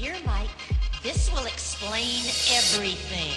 Dear Mike, this will explain everything.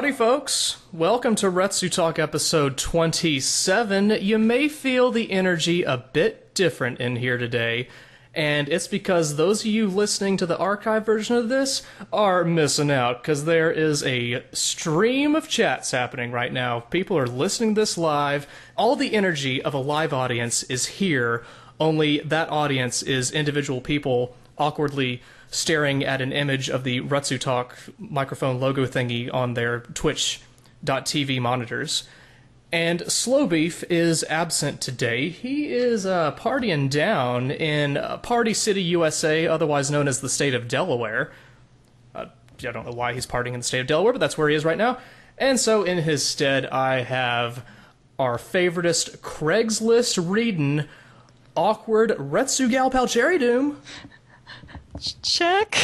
Howdy, folks. Welcome to Retsu Talk episode 27. You may feel the energy a bit different in here today, and it's because those of you listening to the archive version of this are missing out because there is a stream of chats happening right now. People are listening to this live. All the energy of a live audience is here, only that audience is individual people awkwardly staring at an image of the Retsu Talk microphone logo thingy on their Twitch.tv monitors. And Slow Beef is absent today. He is uh, partying down in uh, Party City, USA, otherwise known as the state of Delaware. Uh, I don't know why he's partying in the state of Delaware, but that's where he is right now. And so, in his stead, I have our favoritist Craigslist reading awkward Retsu Gal Cherry Doom. Check.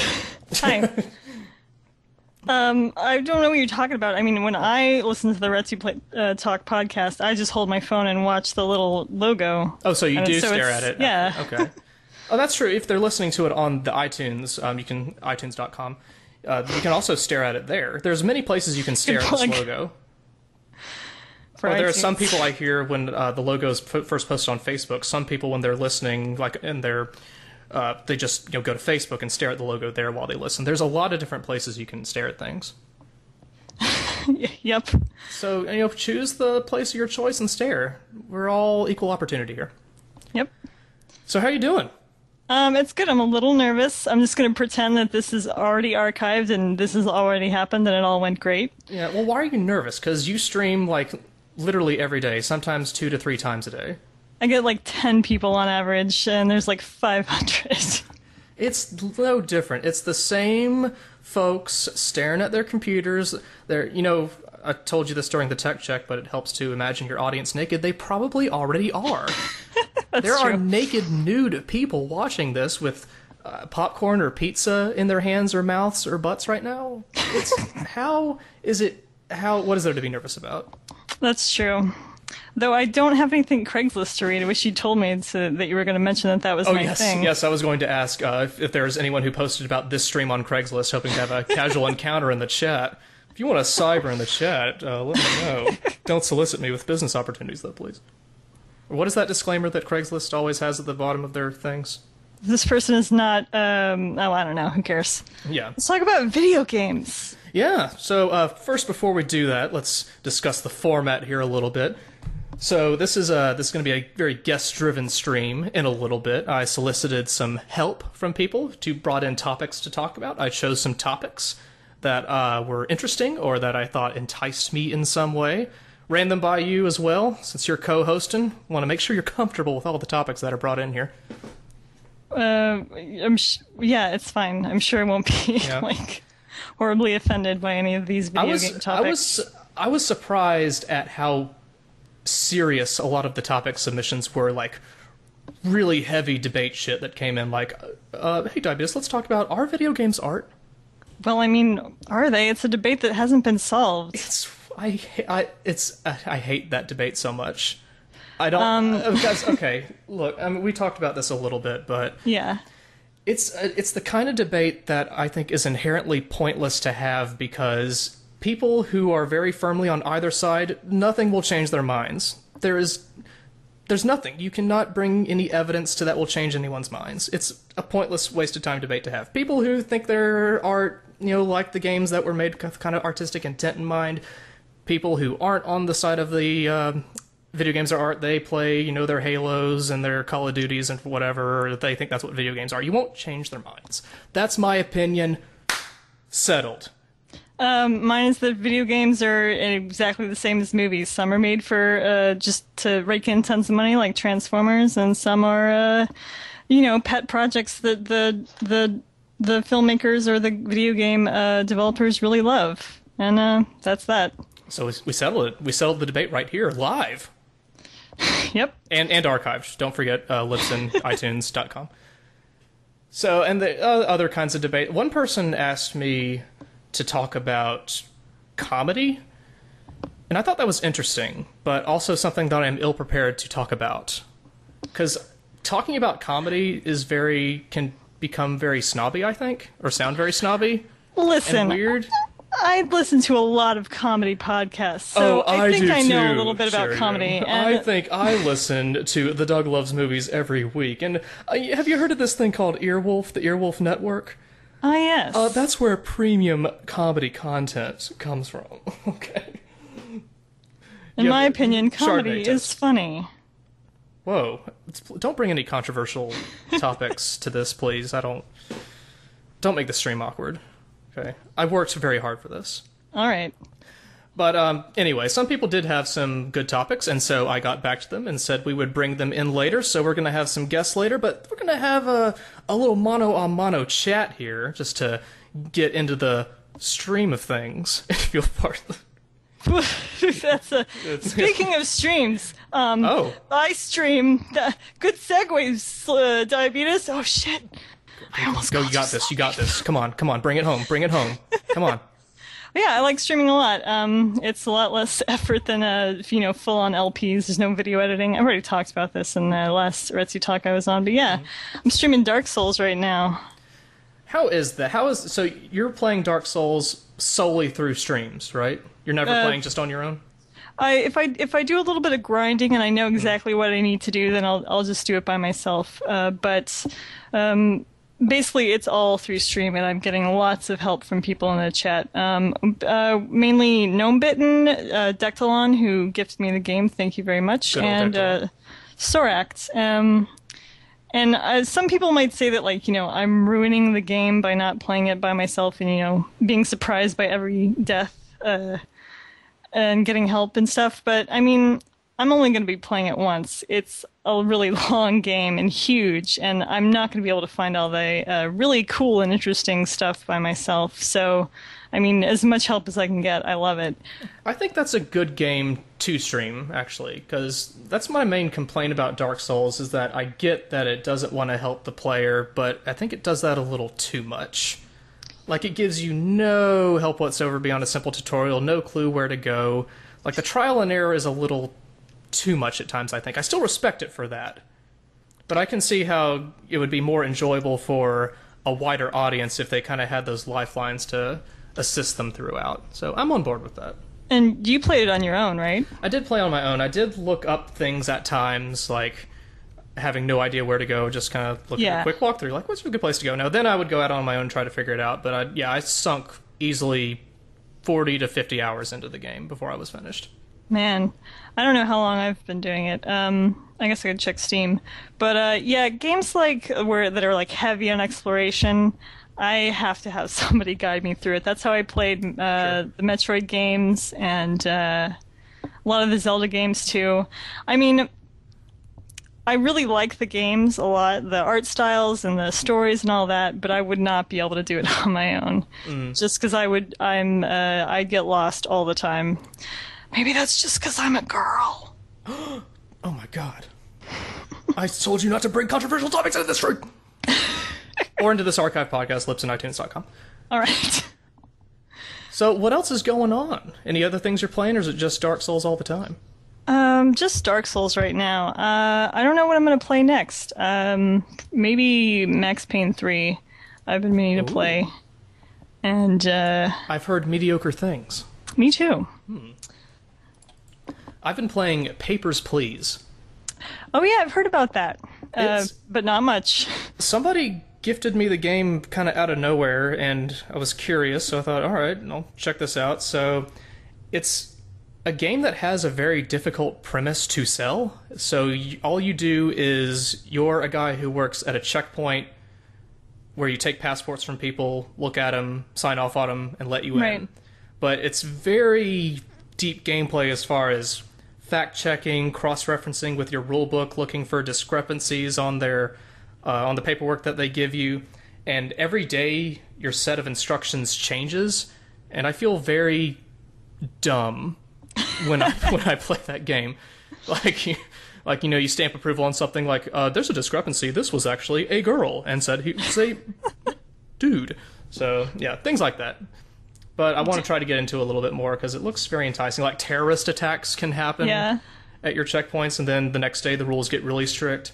Hi. um, I don't know what you're talking about. I mean, when I listen to the Retsu Play, uh, Talk podcast, I just hold my phone and watch the little logo. Oh, so you do so stare at it? yeah. Okay. oh, that's true. If they're listening to it on the iTunes, um, you can iTunes.com. Uh, you can also stare at it there. There's many places you can stare at this logo. For Or there are some people I hear when uh, the logo is first posted on Facebook. Some people, when they're listening, like in their, uh, they just you know go to Facebook and stare at the logo there while they listen. There's a lot of different places you can stare at things. Yep. So you know, choose the place of your choice and stare. We're all equal opportunity here. Yep. So how are you doing? Um, it's good. I'm a little nervous. I'm just going to pretend that this is already archived and this has already happened and it all went great. Yeah, well, why are you nervous? Because you stream like literally every day, sometimes two to three times a day. I get like 10 people on average and there's like 500. It's no different. It's the same folks staring at their computers. They're, you know, I told you this during the tech check, but it helps to imagine your audience naked. They probably already are. there are true. naked, nude people watching this with uh, popcorn or pizza in their hands or mouths or butts right now. It's how is it? How what is there to be nervous about? That's true. Though I don't have anything Craigslist to read. I wish you told me to, that you were going to mention that that was Oh my yes, thing. yes. I was going to ask uh, if, if there's anyone who posted about this stream on Craigslist, hoping to have a casual encounter in the chat. If you want a cyber in the chat, uh, let me know. Don't solicit me with business opportunities, though, please. What is that disclaimer that Craigslist always has at the bottom of their things? This person is not. Um, oh, I don't know. Who cares? Yeah, Let's talk about video games. yeah. So uh, first, before we do that, let's discuss the format here a little bit. So this is uh this is going to be a very guest-driven stream in a little bit. I solicited some help from people to brought in topics to talk about. I chose some topics that uh, were interesting or that I thought enticed me in some way. Ran them by you as well, since you're co-hosting. Want to make sure you're comfortable with all the topics that are brought in here. Uh, I'm sh- yeah, it's fine. I'm sure I won't be Yeah. like horribly offended by any of these I was game I was I was surprised at how serious a lot of the topic submissions were. Like really heavy debate shit that came in. Like, uh, hey, Diabetus, let's talk about are video games art? Well, I mean, are they? It's a debate that hasn't been solved. It's I I it's I, I hate that debate so much. I don't. Um, uh, okay, look. I mean, we talked about this a little bit, but Yeah. it's uh, it's the kind of debate that I think is inherently pointless to have because people who are very firmly on either side, nothing will change their minds. There is there's nothing. You cannot bring any evidence to that will change anyone's minds. It's a pointless waste of time debate to have. People who think their art, you know, like the games that were made with kind of artistic intent in mind, people who aren't on the side of the uh, video games are art, they play, you know, their Halos and their Call of Duties and whatever. Or they think that's what video games are. You won't change their minds. That's my opinion. Settled. Um, mine is that video games are exactly the same as movies. Some are made for uh, just to rake in tons of money, like Transformers, and some are, uh, you know, pet projects that the the the filmmakers or the video game uh, developers really love. And uh, that's that. So we, we settled it. We settled the debate right here, live. Yep. and and archived. Don't forget uh, Libsyn, iTunes.com. So, and the uh, other kinds of debate. One person asked me to talk about comedy, and I thought that was interesting, but also something that I'm ill prepared to talk about because talking about comedy is very can become very snobby. I think, or sound very snobby Listen, and weird. I listen to a lot of comedy podcasts, so oh, I, think I know too. a little bit about comedy. And I think I listen to the Doug Loves Movies every week. And uh, have you heard of this thing called Earwolf, the Earwolf Network? Ah, yes. Uh, that's where premium comedy content comes from. okay. In my opinion, comedy is funny. Whoa. It's, don't bring any controversial topics to this, please. I don't. Don't make the stream awkward. Okay. I worked very hard for this. All right. But um, anyway, some people did have some good topics, and so I got back to them and said we would bring them in later. So we're going to have some guests later, but we're going to have a, a little mono on mono chat here just to get into the stream of things, if you'll pardon. That's a, speaking of streams. Um, Oh. I stream. Uh, good segues, uh, Diabetus. Oh shit! I almost Go, you got this. You got this. Come on, come on, bring it home. Bring it home. Come on. Yeah, I like streaming a lot. Um, it's a lot less effort than uh, you know, full on LPs. There's no video editing. I've already talked about this in the last Retsu talk I was on, but yeah, I'm streaming Dark Souls right now. How is that? How is so? You're playing Dark Souls solely through streams, right? You're never Uh, playing just on your own. I if I if I do a little bit of grinding and I know exactly what I need to do, then I'll I'll just do it by myself. Uh, but um, basically, it's all through stream, and I'm getting lots of help from people in the chat. Um, uh, mainly Gnome Bitten, uh, Dectalon, who gifted me the game. Thank you very much, Good and uh, Soract. Um, and uh, some people might say that, like, you know, I'm ruining the game by not playing it by myself and, you know, being surprised by every death uh, and getting help and stuff. But, I mean, I'm only going to be playing it once. It's a really long game and huge, and I'm not going to be able to find all the uh, really cool and interesting stuff by myself. So, I mean, as much help as I can get, I love it. I think that's a good game to stream, actually, because that's my main complaint about Dark Souls is that I get that it doesn't want to help the player, but I think it does that a little too much. Like, it gives you no help whatsoever beyond a simple tutorial, no clue where to go. Like, the trial and error is a little too much at times, I think. I still respect it for that. But I can see how it would be more enjoyable for a wider audience if they kind of had those lifelines to assist them throughout. So I'm on board with that. And you played it on your own, right? I did play on my own. I did look up things at times, like having no idea where to go, just kind of looking at a quick walkthrough, like what's a good place to go. Now, then I would go out on my own and try to figure it out. But I, yeah, I sunk easily forty to fifty hours into the game before I was finished. Man, I don't know how long I've been doing it. Um, I guess I could check Steam, but uh, yeah, games like where that are like heavy on exploration, I have to have somebody guide me through it. That's how I played uh, Sure. the Metroid games and uh, a lot of the Zelda games too. I mean. I really like the games a lot, the art styles and the stories and all that, but I would not be able to do it on my own. Just because I would, I'm, uh, I get lost all the time. Maybe that's just because I'm a girl. Oh my god! I told you not to bring controversial topics into this room. or into this archive podcast, lipsanditunes.com. All right. So, what else is going on? Any other things you're playing, or is it just Dark Souls all the time? Um, just Dark Souls right now. Uh, I don't know what I'm gonna play next. Um, maybe Max Payne 3. I've been meaning to play. And, uh, I've heard mediocre things. me too. I've been playing Papers, Please. Oh yeah, I've heard about that. Uh, but not much. Somebody gifted me the game kind of out of nowhere, and I was curious, so I thought, all right, I'll check this out. So, it's a game that has a very difficult premise to sell. So, you, all you do is you're a guy who works at a checkpoint where you take passports from people, look at them, sign off on them, and let you in. But it's very deep gameplay as far as fact checking, cross referencing with your rulebook, looking for discrepancies on their uh, on the paperwork that they give you, and every day your set of instructions changes, and I feel very dumb when I when I play that game, like. Like you know, you stamp approval on something like, uh, "There's a discrepancy. This was actually a girl," and said he was a dude. So yeah, things like that. But I want to try to get into a little bit more because it looks very enticing. Like terrorist attacks can happen Yeah. at your checkpoints, and then the next day the rules get really strict.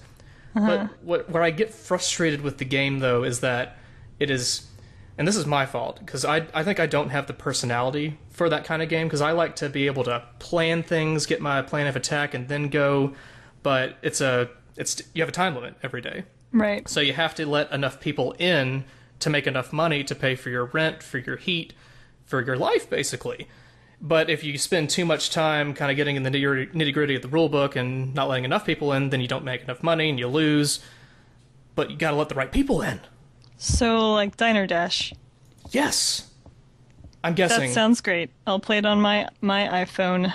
Uh-huh. But what where I get frustrated with the game though is that it is, and this is my fault because I I think I don't have the personality for that kind of game because I like to be able to plan things, get my plan of attack, and then go. But it's a it's you have a time limit every day. Right. So you have to let enough people in to make enough money to pay for your rent, for your heat, for your life, basically. But if you spend too much time kind of getting in the nitty gritty of the rule book and not letting enough people in, then you don't make enough money and you lose. But you gotta let the right people in. So like Diner Dash. Yes. I'm guessing. That sounds great. I'll play it on my my iPhone.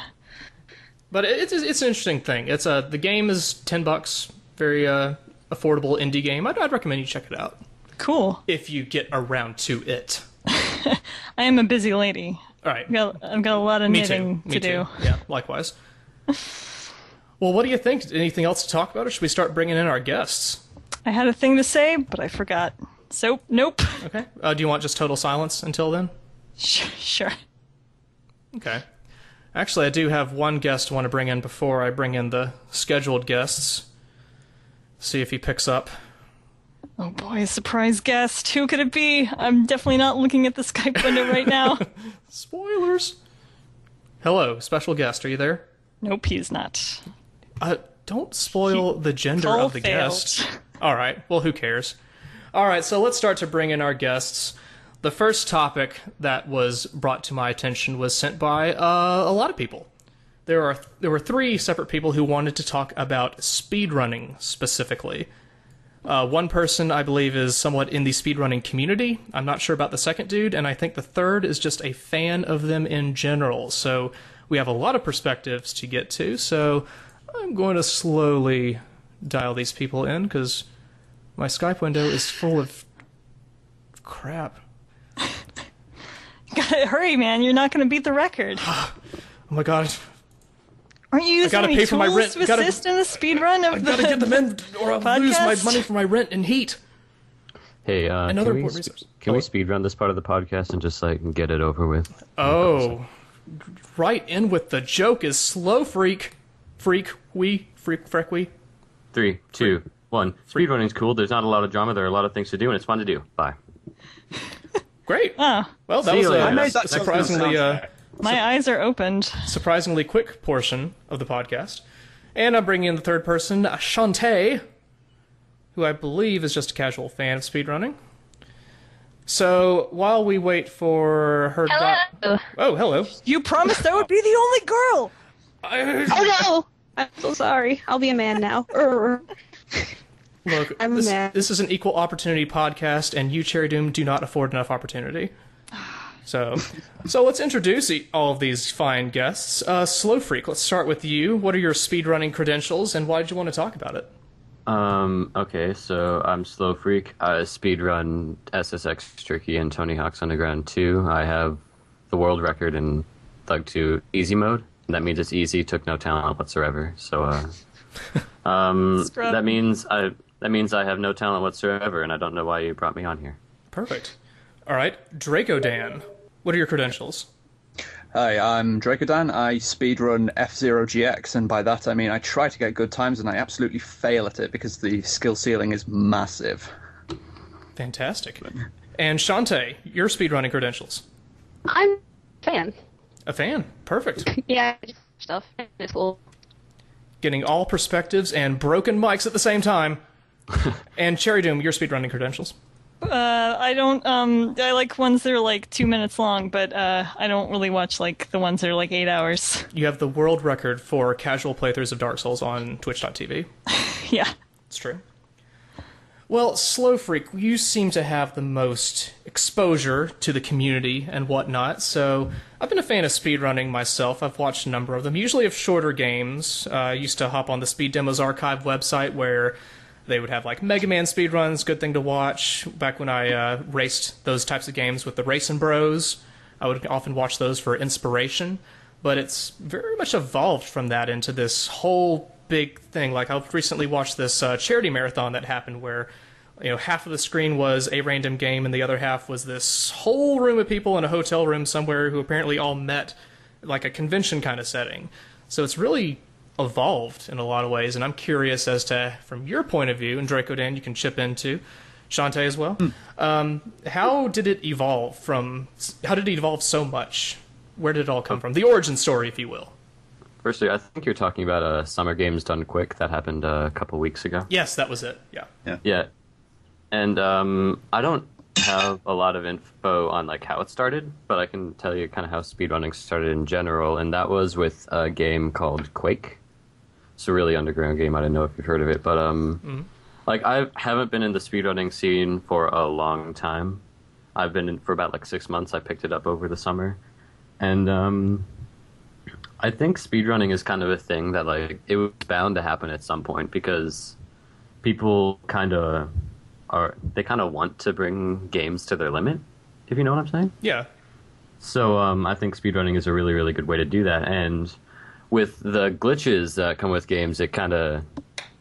But it's it's an interesting thing. It's a the game is ten bucks, very uh, affordable indie game. I'd, I'd recommend you check it out Cool. if you get around to it. I am a busy lady. All right. I've got, I've got a lot of Me knitting too. Me to too. do. Yeah, likewise. well, what do you think? Anything else to talk about, or should we start bringing in our guests? I had a thing to say, but I forgot. So nope. Okay. Uh, do you want just total silence until then? Sure. sure. Okay. Actually, I do have one guest I want to bring in before I bring in the scheduled guests. See if he picks up. Oh boy, a surprise guest. Who could it be? I'm definitely not looking at the Skype window right now. Spoilers. Hello, special guest. Are you there? nope, he's not. Uh, don't spoil the gender of the failed. guest. All right. Well, who cares? All right. So let's start to bring in our guests. The first topic that was brought to my attention was sent by uh, a lot of people. There are there were three separate people who wanted to talk about speedrunning specifically. Uh, one person, I believe, is somewhat in the speedrunning community. I'm not sure about the second dude, and I think the third is just a fan of them in general. So we have a lot of perspectives to get to. So I'm going to slowly dial these people in because my Skype window is full of crap. Gotta hurry, man. You're not going to beat the record. Oh my god, Aren't you using gotta any pay for my tools rent. to Gotta- assist in the speed run of I the gotta get them in, or I'll lose my money for my rent and heat. Hey, uh, Another can we, important resource. can Oh. we speed run this part of the podcast and just like get it over with? Oh, right in with the joke is slow freak, freak we freak freak we. Three, two, one. Speed running's cool. There's not a lot of drama. There are a lot of things to do, and it's fun to do. Bye. Great. Oh, Well, that See was you a I made that surprisingly uh, my eyes are opened. surprisingly quick portion of the podcast. And I'm bringing in the third person, Shantae, who I believe is just a casual fan of speedrunning. So while we wait for her. Hello. oh, hello. You promised I would be the only girl. I- Oh no! I'm so sorry. I'll be a man now. Look, I'm a this, man. this is an equal opportunity podcast, and you, Cherry Doom, do not afford enough opportunity. So, so let's introduce e- all of these fine guests. Uh, Slow Freak, let's start with you. What are your speedrunning credentials, and why did you want to talk about it? Um, okay, so I'm Slow Freak. I speedrun SSX Tricky and Tony Hawk's Underground 2. I have the world record in Thug 2 easy mode. That means it's easy, took no talent whatsoever. So, uh, um, that means I that means I have no talent whatsoever, and I don't know why you brought me on here. Perfect. All right, Draco Dan, what are your credentials? Hi, I'm Dracodan. I speedrun F-Zero GX, and by that I mean I try to get good times and I absolutely fail at it because the skill ceiling is massive. Fantastic. And Shantae, your speedrunning credentials? I'm a fan. A fan. Perfect. Yeah, stuff. It's cool. Getting all perspectives and broken mics at the same time. and Cherry Doom, your speedrunning credentials? Uh, I don't. Um, I like ones that are like two minutes long, but uh, I don't really watch like the ones that are like eight hours. You have the world record for casual playthroughs of Dark Souls on Twitch.tv. yeah. It's true. Well, Slow Freak, you seem to have the most exposure to the community and whatnot, so I've been a fan of speedrunning myself. I've watched a number of them, usually of shorter games. Uh, I used to hop on the Speed Demos Archive website where they would have like Mega Man speedruns, good thing to watch. Back when I uh, raced those types of games with the Racing Bros, I would often watch those for inspiration. But it's very much evolved from that into this whole big thing. Like I've recently watched this uh, charity marathon that happened where you know half of the screen was a random game and the other half was this whole room of people in a hotel room somewhere who apparently all met like a convention kind of setting. So it's really evolved in a lot of ways, and I'm curious as to, from your point of view, and Draco Dan, you can chip into, Shantae as well. Um, how did it evolve from? How did it evolve so much? Where did it all come from? The origin story, if you will. Firstly, I think you're talking about uh, Summer Games Done Quick that happened uh, a couple weeks ago. Yes, that was it. Yeah. Yeah, and um, I don't have a lot of info on like how it started, but I can tell you kind of how speedrunning started in general, and that was with a game called Quake. It's a really underground game. I don't know if you've heard of it, but um, like I haven't been in the speedrunning scene for a long time. I've been in for about like six months. I picked it up over the summer, and um, I think speedrunning is kind of a thing that like it was bound to happen at some point because people kind of are they kind of want to bring games to their limit, if you know what I'm saying. Yeah. So um, I think speedrunning is a really really good way to do that, and with the glitches that come with games, it kind of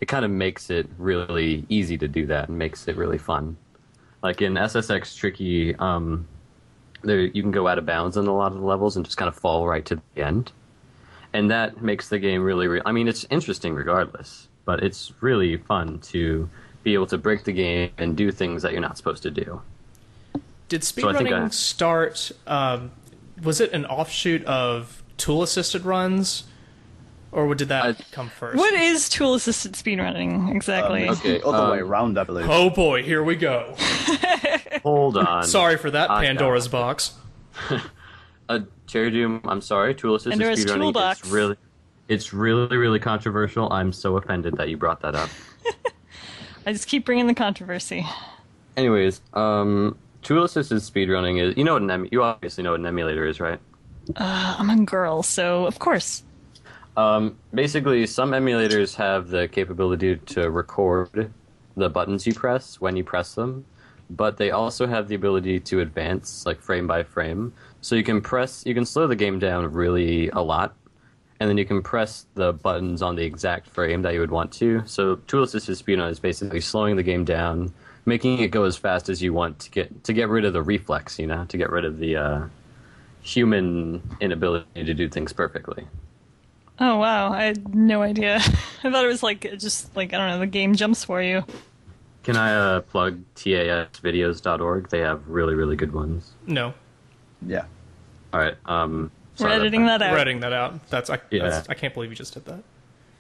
it kind of makes it really easy to do that and makes it really fun. Like in SSX Tricky, um, there you can go out of bounds in a lot of the levels and just kind of fall right to the end, and that makes the game really. Re- I mean, it's interesting regardless, but it's really fun to be able to break the game and do things that you're not supposed to do. Did So I speedrunning I- start? Um, was it an offshoot of tool assisted runs, or what did that I- come first? What is tool assisted speedrunning exactly? Okay, all The other way um, around, I believe. Oh boy, here we go. Hold on. Sorry for that, I know. Pandora's box. Uh, Cherry Doom, I'm sorry. Tool assisted Pandora's speedrunning. toolbox. It's really, it's really, really controversial. I'm so offended that you brought that up. I just keep bringing the controversy. Anyways, um, tool assisted speedrunning is. You know what an em- you obviously know what an emulator is, right? Uh, I'm a girl, so of course. Um, basically, some emulators have the capability to record the buttons you press when you press them, but they also have the ability to advance, like frame by frame. So you can press, you can slow the game down really a lot, and then you can press the buttons on the exact frame that you would want to. So tool assisted speedrun is basically slowing the game down, making it go as fast as you want to get to get rid of the reflex, you know, to get rid of the uh, human inability to do things perfectly. Oh wow, I had no idea. I thought it was like just like I don't know, the game jumps for you. Can I uh, plug tasvideos.org? They have really, really good ones. No, Yeah. All right. Um, We're editing that out. We're editing that out. That's I, Yeah. that's I can't believe you just did that.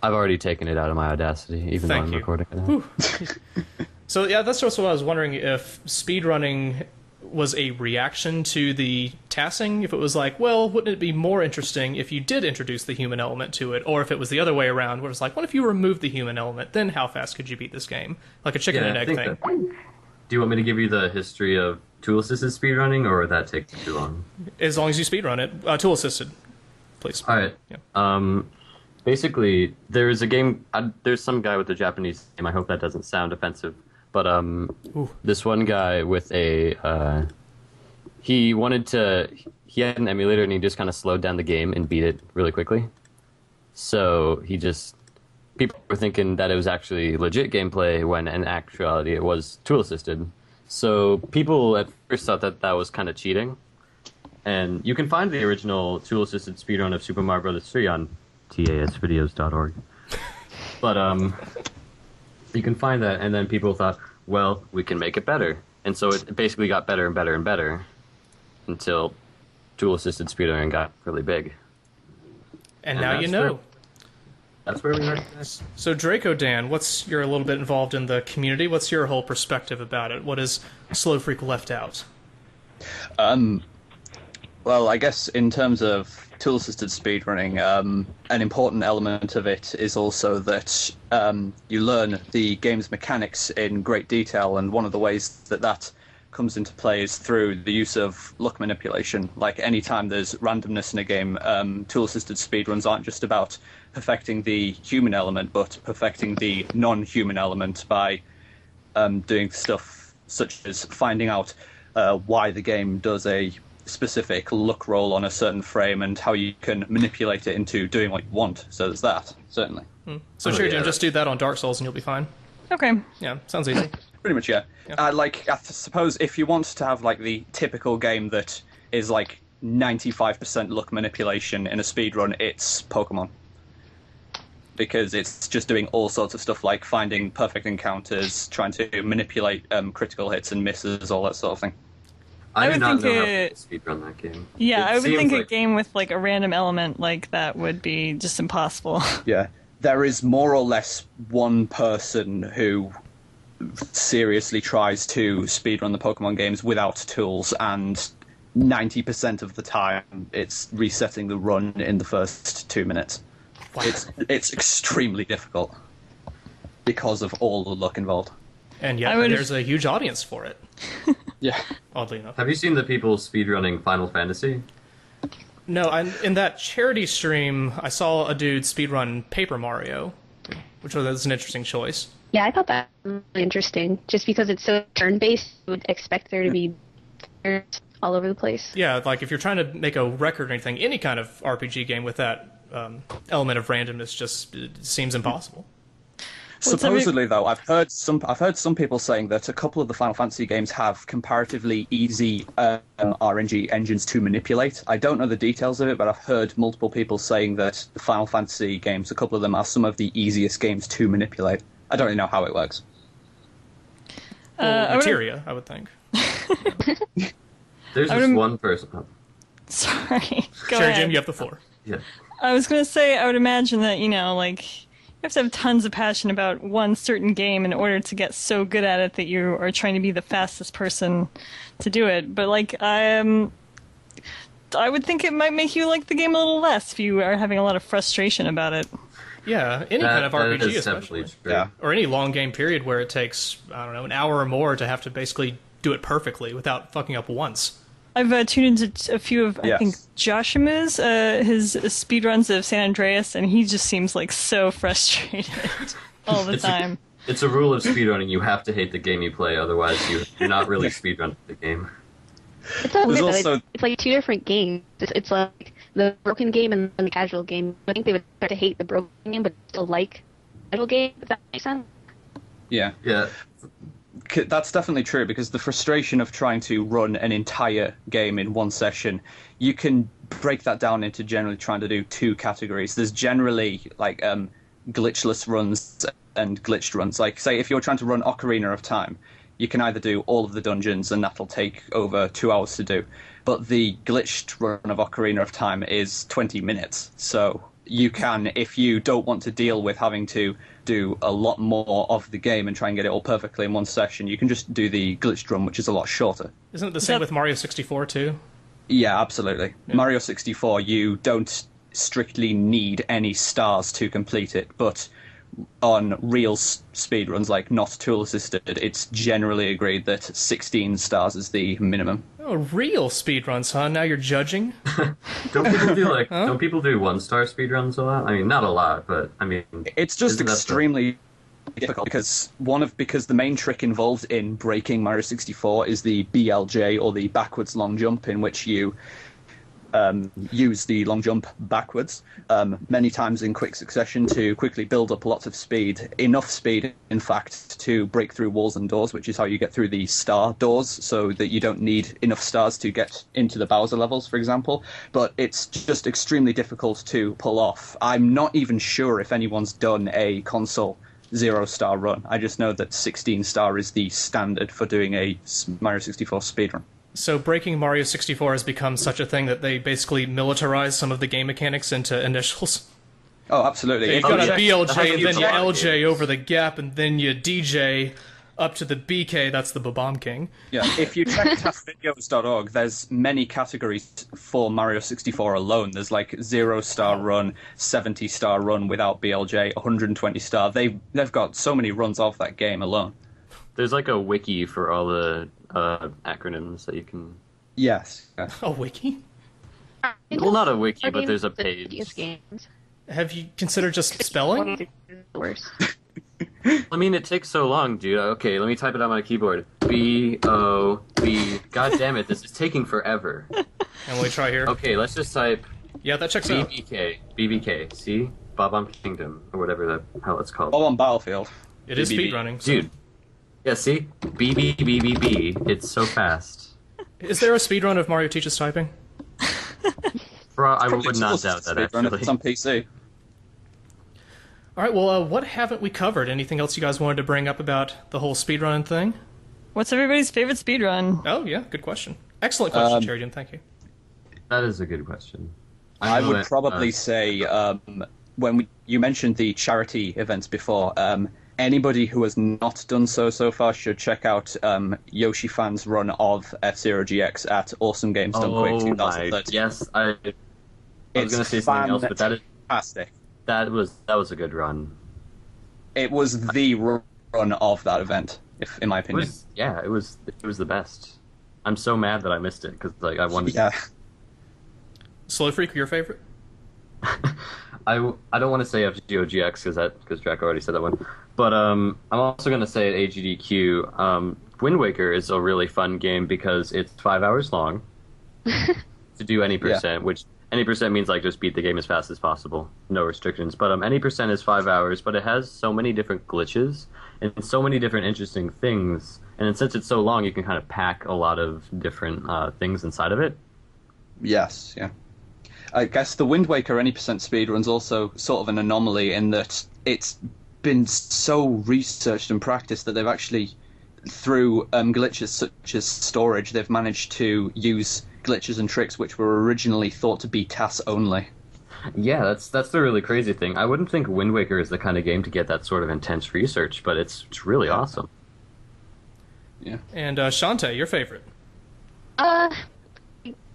I've already taken it out of my Audacity, even Thank though I'm you. recording it. now. So yeah, that's just what I was wondering if speedrunning was a reaction to the tassing. If it was like, well, wouldn't it be more interesting if you did introduce the human element to it, or if it was the other way around, where it's like, what if you remove the human element? Then how fast could you beat this game? Like a chicken Yeah, and egg thing. that- Do you want me to give you the history of tool assisted speedrunning, or would that take too long? As long as you speedrun it, uh, tool assisted, please. All right. Yeah. Um, basically, there's a game. Uh, there's some guy with a Japanese name. I hope that doesn't sound offensive, but um, Ooh. this one guy with a uh, he wanted to. He had an emulator and he just kind of slowed down the game and beat it really quickly. So he just people were thinking that it was actually legit gameplay when in actuality it was tool assisted. So people at first thought that that was kind of cheating. And you can find the original tool assisted speedrun of Super Mario Bros. 3 on tasvideos.org. but um you can find that and then people thought, well, we can make it better. And so it basically got better and better and better until tool assisted speedrunning got really big. And And now you know. where- That's where we are. So Draco Dan, what's you're a little bit involved in the community? What's your whole perspective about it? What is Slow Freak left out? Um, Well, I guess in terms of tool assisted speedrunning, um, an important element of it is also that um, you learn the game's mechanics in great detail, and one of the ways that that comes into play is through the use of luck manipulation. Like anytime there's randomness in a game, um, tool assisted speedruns aren't just about perfecting the human element, but perfecting the non human element by um, doing stuff such as finding out uh, why the game does a specific luck roll on a certain frame and how you can manipulate it into doing what you want. So there's that, certainly. So Oh, sure, yeah, Jim, just do that on Dark Souls and you'll be fine. Okay. Yeah, sounds easy. Pretty much, yeah. Uh, like, I suppose if you want to have like the typical game that is like 95% luck manipulation in a speedrun, it's Pokemon. Because it's just doing all sorts of stuff like finding perfect encounters, trying to manipulate um, critical hits and misses, all that sort of thing. I, I would think know it- how to speedrun that game. Yeah, It I would seems think a game with like a random element like that would be just impossible. Yeah. There is more or less one person who seriously tries to speedrun the Pokemon games without tools, and 90% of the time it's resetting the run in the first two minutes. Wow. It's, it's extremely difficult because of all the luck involved. And yet, I would- there's a huge audience for it, Yeah. oddly enough. Have you seen the people speedrunning Final Fantasy? No, I, in that charity stream, I saw a dude speedrun Paper Mario, which was an interesting choice. Yeah, I thought that was really interesting. Just because it's so turn-based, you would expect there to be turns all over the place. Yeah, like if you're trying to make a record or anything, any kind of RPG game with that um, element of randomness just it seems impossible. What's Supposedly, though, I've heard some I've heard some people saying that a couple of the Final Fantasy games have comparatively easy um, RNG engines to manipulate. I don't know the details of it, but I've heard multiple people saying that the Final Fantasy games, a couple of them, are some of the easiest games to manipulate. I don't really know how it works. Uh, I would've- I would think. There's I this would- one person. Sorry. Go Sherry ahead. Jim, you have the floor. yeah. I was gonna say I would imagine that you know like you have to have tons of passion about one certain game in order to get so good at it that you are trying to be the fastest person to do it. But like I um, I would think it might make you like the game a little less if you are having a lot of frustration about it. Yeah, any That- kind of RPG, is especially. Yeah. or any long game period where it takes I don't know an hour or more to have to basically do it perfectly without fucking up once. I've uh, tuned into a few of I Yes. think Joshima's uh, his speedruns of San Andreas, and he just seems like so frustrated all the It's a- time. It's a rule of speedrunning. You have to hate the game you play, otherwise you, you're not really speedrunning the game. It's all There's also- It's, it's like two different games. It's, it's like the broken game and the casual game. I think they would start to hate the broken game, but still like the casual game. If that makes sense. Yeah. Yeah. That's definitely true because the frustration of trying to run an entire game in one session, you can break that down into generally trying to do two categories. There's generally like um, glitchless runs and glitched runs. Like, say, if you're trying to run Ocarina of Time, you can either do all of the dungeons and that'll take over two hours to do. But the glitched run of Ocarina of Time is 20 minutes. So you can, if you don't want to deal with having to do a lot more of the game and try and get it all perfectly in one session, you can just do the glitched run, which is a lot shorter. Isn't it the same that- with Mario 64 too? Yeah, absolutely. Mario 64, you don't strictly need any stars to complete it, but on real s- speedruns, like not tool assisted, it's generally agreed that 16 stars is the minimum. Oh, real speedruns, huh? Now you're judging. Don't people do like? Don't people do one star speedruns a lot? I mean, not a lot, but I mean, It's just Isn't the- extremely difficult because one of because the main trick involved in breaking Mario 64 is the BLJ or the backwards long jump, in which you um, use the long jump backwards um, many times in quick succession to quickly build up lots of speed, enough speed, in fact, to break through walls and doors, which is how you get through the star doors, so that you don't need enough stars to get into the Bowser levels, for example. But it's just extremely difficult to pull off. I'm not even sure if anyone's done a console zero star run. I just know that 16 star is the standard for doing a Mario 64 speedrun. So breaking Mario 64 has become such a thing that they basically militarize some of the game mechanics into initials. Oh, absolutely. You've If got you a check- BLJ and then a you LJ games. over the gap and then you DJ. up to the BK, that's the Bomb King. Yeah, if you check tasvideos.org, there's many categories for Mario 64 alone. There's like zero star run, 70 star run without BLJ, 120 star. They they've got so many runs off that game alone. There's like a wiki for all the uh, acronyms that you can. Yes. Yeah. Oh, wiki. Well, not a wiki, but there's a page. games. Have you considered just spelling? The worst. I mean, it takes so long, dude. Okay, let me type it on my keyboard. B O B. God damn it, this is taking forever. And we try here. Okay, let's just type Yeah, that checks out. BBK. BBK. See? Bob on Kingdom, or whatever the hell it's called. All on Battlefield. It is BBB. speedrunning. so- Dude. Yeah, see? B B B B B. It's so fast. Is there a speedrun of Mario teaches typing? Bro, I would not doubt that, speedrun actually. It's on PC. All right. Well, uh, what haven't we covered? Anything else you guys wanted to bring up about the whole speedrun thing? What's everybody's favorite speedrun? Oh yeah, good question. Excellent question, Um, Sheridan. Thank you. That is a good question. I know would that, probably uh, say um, when we, you mentioned the charity events before, um, anybody who has not done so so far should check out um, Yoshi Fan's run of F Zero GX at Awesome Games Done Quick Oh my! 2013. Yes, I. I was It's gonna say something else, but that is fantastic. that was that was a good run. It was the run of that event, if in my It opinion. was yeah, it was it was the best. I'm so mad that I missed it because like I wanted. Yeah, Slow Freak, your favorite? I, I don't want to say F-Zero GX because that because Draco already said that one, but um I'm also gonna say at AGDQ um Wind Waker is a really fun game because it's five hours long to do any percent, which any percent means like just beat the game as fast as possible, no restrictions. But um any percent is five hours, but it has so many different glitches and so many different interesting things, and then since it's so long, you can kind of pack a lot of different uh, things inside of it. yes, yeah. I guess the Wind Waker any percent speed run's also sort of an anomaly in that it's been so researched and practiced that they've actually, through um, glitches such as storage, they've managed to use glitches and tricks which were originally thought to be TAS only. Yeah, that's that's the really crazy thing. I wouldn't think Wind Waker is the kind of game to get that sort of intense research, but it's it's really awesome. Yeah. And uh, Shantae, your favorite? Uh,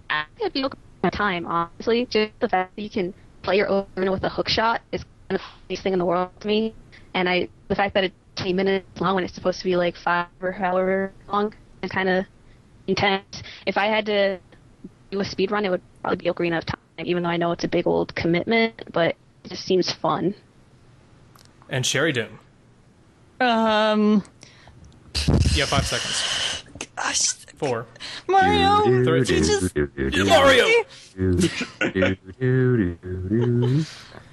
I think it'd be time, honestly. Just the fact that you can play your own with a hook shot is kind of the funniest thing in the world to me. And I, the fact that it's 20 minutes long when it's supposed to be like five or however long is kind of intense. If I had to do a speed run, it would probably be Ocarina of Time, even though I know it's a big old commitment, but it just seems fun. And Sheridan. Um, You have five seconds. gosh, Four. Mario. Three. Teaches- Mario!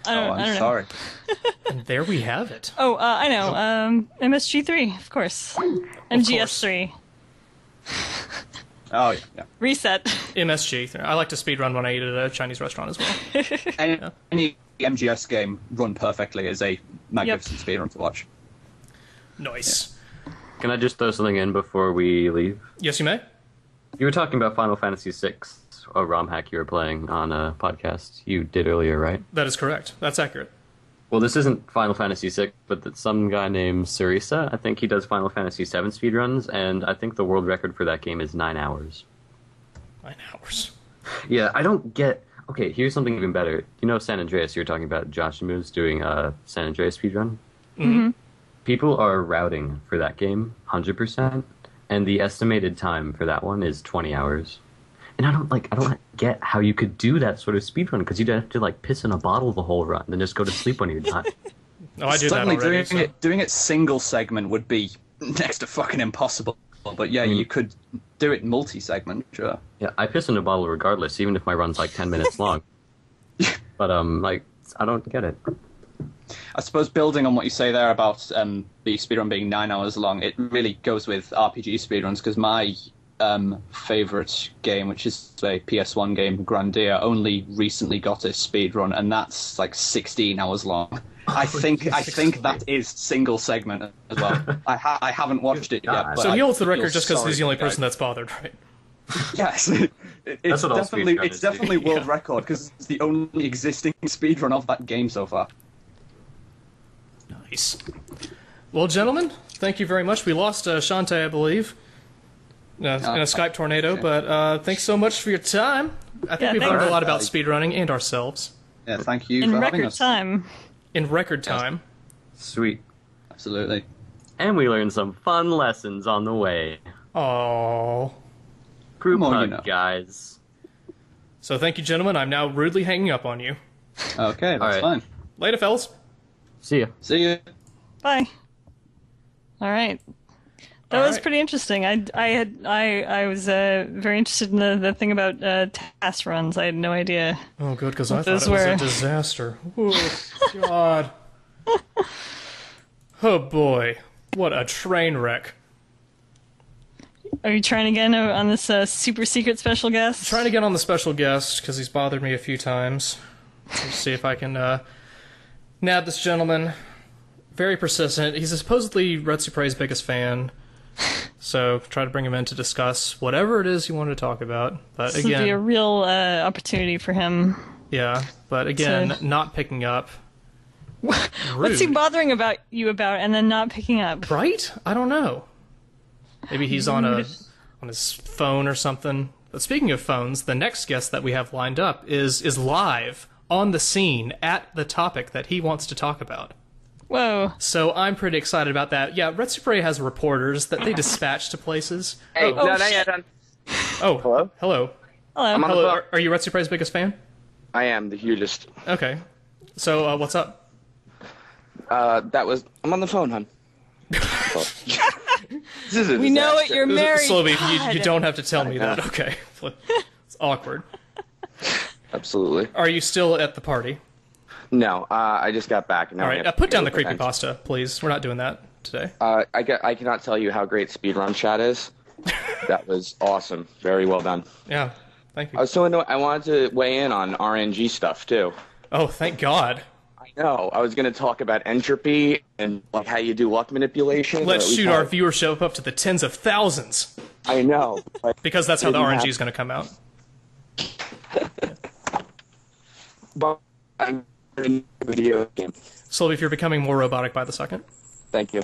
I Oh, don't, I I'm don't sorry. And there we have it. Oh, uh, I know. Um, MSG3, of course, and Of course. GS3. Oh yeah, yeah. Reset. MSG. I like to speedrun when I eat at a Chinese restaurant as well. Any, any MGS game run perfectly is a magnificent speedrun to watch. Nice. Can I just throw something in before we leave? Yes, you may. You were talking about Final Fantasy VI, a ROM hack you were playing on a podcast you did earlier, right? That is correct. That's accurate. Well, this isn't Final Fantasy VI, but that some guy named Sarisa, I think he does Final Fantasy VII speedruns, and I think the world record for that game is nine hours. Nine hours. Yeah, I don't get. Okay, here's something even better. You know San Andreas, you were talking about Josh Moves doing a San Andreas speedrun? Mhm. People are routing for that game 100%, and the estimated time for that one is 20 hours. And I don't like I don't get how you could do that sort of speedrun because you'd have to like piss in a bottle the whole run, then just go to sleep when you're done. Oh, I do that already. doing so- it doing it single segment would be next to fucking impossible. But yeah, Mm. you could do it multi segment. Sure. Yeah, I piss in a bottle regardless, even if my run's like 10 minutes long. but um, like I don't get it. I suppose building on what you say there about um, the speedrun being nine hours long, it really goes with RPG speedruns because my um, favorite game, which is a PS1 game, Grandia, only recently got a speedrun, and that's like 16 hours long. I think I think that is single segment as well. I ha- I haven't watched it yet. But so he I holds the record just because he's the only for the person that's bothered, right? Yes, It- it's what all definitely it's do. definitely world record because it's the only existing speedrun of that game so far. Nice. Well, gentlemen, thank you very much. We lost uh, Shantae, I believe, uh, in a Skype tornado, but uh, thanks so much for your time. I think Yeah, we've learned a lot about speedrunning and ourselves Yeah, thank you In for having record us. time. in record time. Sweet. Absolutely. And we learned some fun lessons on the way. Oh. Group More you know. guys. So thank you, gentlemen. I'm now rudely hanging up on you. Okay, that's right. fine. Later, fellas. See ya. See you. Bye. All right. That All was right. pretty interesting. I, I had I I was uh, very interested in the, the thing about uh, TAS runs. I had no idea. Oh, good, because I thought it was a disaster. Oh, God. Oh, boy. What a train wreck. Are you trying again on this uh, super secret special guest? Trying to get on the special guest because he's bothered me a few times. Let's see if I can uh, nab this gentleman. Very persistent. He's supposedly Retsupurae's biggest fan. So try to bring him in to discuss whatever it is you want to talk about. But this would be a real uh, opportunity for him. yeah. But again, So- not picking up. What's he bothering about you about and then not picking up? Right? I don't know. Maybe he's on a on his phone or something. But speaking of phones, the next guest that we have lined up is is live on the scene at the topic that he wants to talk about. Whoa. So I'm pretty excited about that. Yeah, Red Spray has reporters that they dispatch to places. Hey, oh, no, not shit. yet. done. oh, Hello? hello. Hello. I'm Hello. Are, are you Red Spray's biggest fan? I am the hugest. Okay. So uh, what's up? Uh, that was. I'm on the phone, hon. Oh. this is a we know it. You're married. Slowly, you, God. you don't have to tell me know. that. Okay. It's awkward. Absolutely. Are you still at the party? No, uh, I just got back. And now All I right, uh, put down the go pretend. creepypasta, please. We're not doing that today. Uh, I, I cannot tell you how great speedrun chat is. that was awesome. Very well done. Yeah, thank you. I was so annoyed. I wanted to weigh in on RNG stuff too. Oh, thank God. I know. I was going to talk about entropy and like how you do luck manipulation. Let's shoot our viewership up to the tens of thousands I know. Because that's how the RNG happen. is going to come out. but I'm in a video game. Slowly, if you're becoming more robotic by the second, Thank you.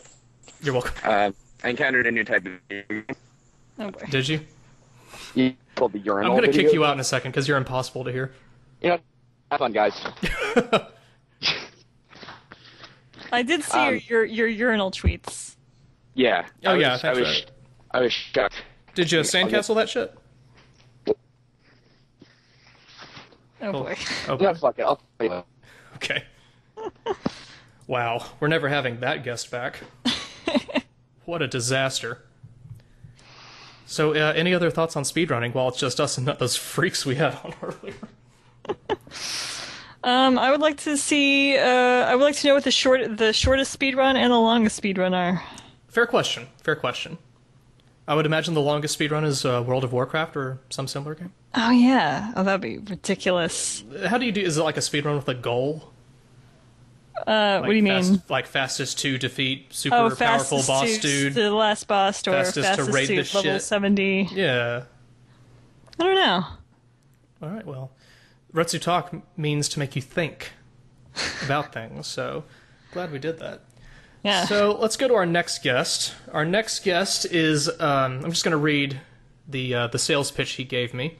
you're welcome. Uh, I encountered a new type of video game. Oh boy. Did you? You called the urinal. I'm going to kick you game. out in a second because you're impossible to hear. You know, have fun, guys. I did see your, Um, your your urinal tweets. Yeah. Oh, I yeah, was, I was, that. I was shocked. Did you sandcastle that shit? Oh boy. Oh, No, fuck it. I'll tell you. Okay. Wow, we're never having that guest back. what a disaster. So, uh, any other thoughts on speedrunning while it's just us and not those freaks we had on earlier? Um, I would like to see. Uh, I would like to know what the short, the shortest speed run and the longest speed run are. Fair question. Fair question. I would imagine the longest speedrun is uh, World of Warcraft or some similar game. Oh yeah. Oh, that'd be ridiculous. How do you do? Is it like a speedrun with a goal? Uh, what do you fast- mean? Like fastest to defeat super Oh, powerful boss to dude. the last boss, or Fastest to fastest, raid to, the level shit. seventy. Yeah. I don't know. All right. Well, Retsu Talk means to make you think about things. So glad we did that. Yeah. So let's go to our next guest. Our next guest is um, I'm just going to read the uh, the sales pitch he gave me.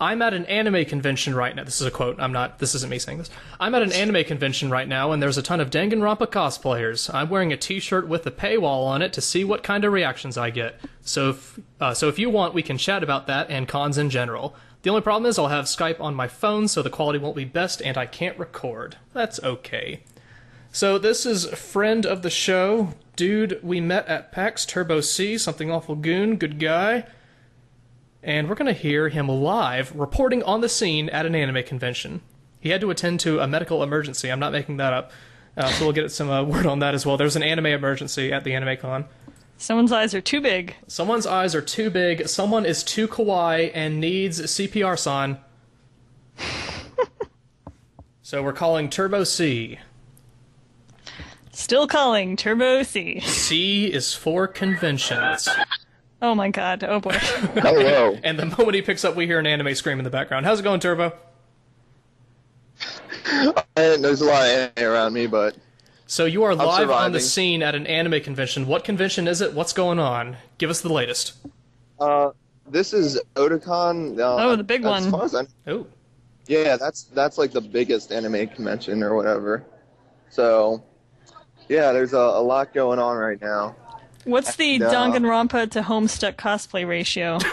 I'm at an anime convention right now. This is a quote. I'm not. This isn't me saying this. I'm at an anime convention right now, and there's a ton of Danganronpa cosplayers. I'm wearing a T-shirt with a paywall on it to see what kind of reactions I get. So, if, uh, so if you want, we can chat about that and cons in general. The only problem is I'll have Skype on my phone, so the quality won't be best, and I can't record. That's okay. So this is friend of the show, dude. We met at PAX Turbo C, something awful goon, good guy. And we're gonna hear him live reporting on the scene at an anime convention. He had to attend to a medical emergency. I'm not making that up. Uh, so we'll get some uh, word on that as well. There's an anime emergency at the Anime Con. Someone's eyes are too big. Someone's eyes are too big. Someone is too kawaii and needs CPR sign. so we're calling Turbo C. Still calling Turbo C. C is for conventions. Oh my god. Oh boy. Hello. And the moment he picks up, we hear an anime scream in the background. How's it going, Turbo? And there's a lot of anime around me, but So you are live on the scene at an anime convention. What convention is it? What's going on? Give us the latest. Uh, this is Otakon. Uh, Oh, the big as one. far as I- Oh, yeah, that's that's like the biggest anime convention or whatever. So, yeah, there's a, a lot going on right now. What's the No. Danganronpa to Homestuck cosplay ratio?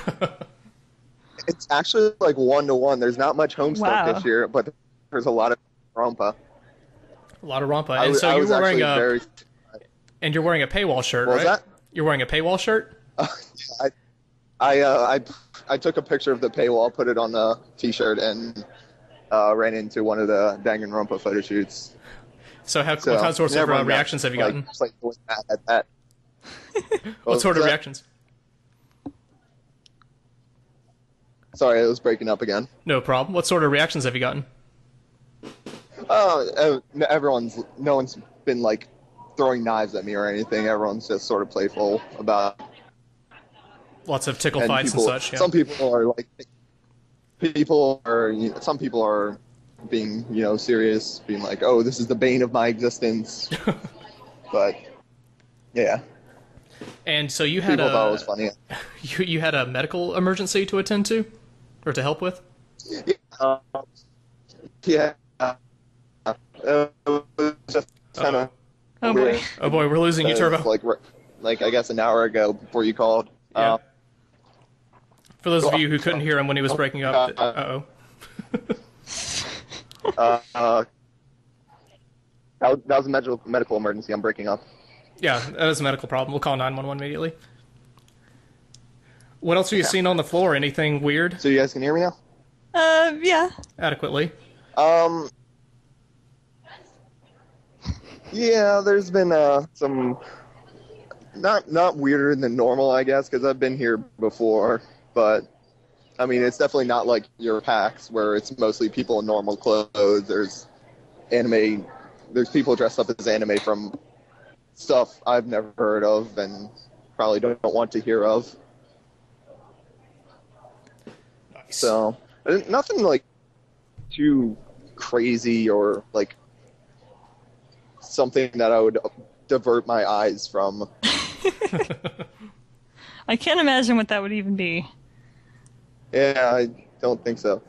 It's actually like one to one. There's not much Homestuck Wow. this year, but there's a lot of Rompa. a lot of Rampa. I And was, so I you was were wearing actually a very. and you're wearing a paywall shirt, What right? was that? You're wearing a paywall shirt. I I uh, I I took a picture of the paywall, put it on a t-shirt, and uh, ran into one of the Danganronpa photo shoots. So, how, So what kind of sorts of uh, reactions have you gotten? just, like going mad at that. what sort of that? reactions? Sorry, it was breaking up again. No problem. What sort of reactions have you gotten? Oh, uh, everyone's no one's been like throwing knives at me or anything. Everyone's just sort of playful about. Lots of tickle And fights people, and such. Yeah. Some people are like, people are. You know, some people are being you know serious, being like, "Oh, this is the bane of my existence." but yeah, and so you had people thought it a was funny. you, you had a medical emergency to attend to, or to help with. Um, yeah, uh, it was just kind of. Oh boy. Oh boy, we're losing you, Turbo. Like, like I guess an hour ago before you called. Yeah. Uh, For those of you who couldn't hear him when he was breaking up, Uh, uh oh. uh, uh, that, was, that was a medical medical emergency. I'm breaking up. Yeah, that is a medical problem. We'll call 911 immediately. What else are you seeing on the floor? Anything weird? So you guys can hear me now. Uh, yeah. Adequately. Um. Yeah, there's been uh, some not not weirder than normal, I guess, because I've been here before. But I mean, it's definitely not like your PAX where it's mostly people in normal clothes. There's anime. There's people dressed up as anime from stuff I've never heard of and probably don't want to hear of. Nice. So nothing like too crazy or like something that I would divert my eyes from. I can't imagine what that would even be. Yeah, I don't think so.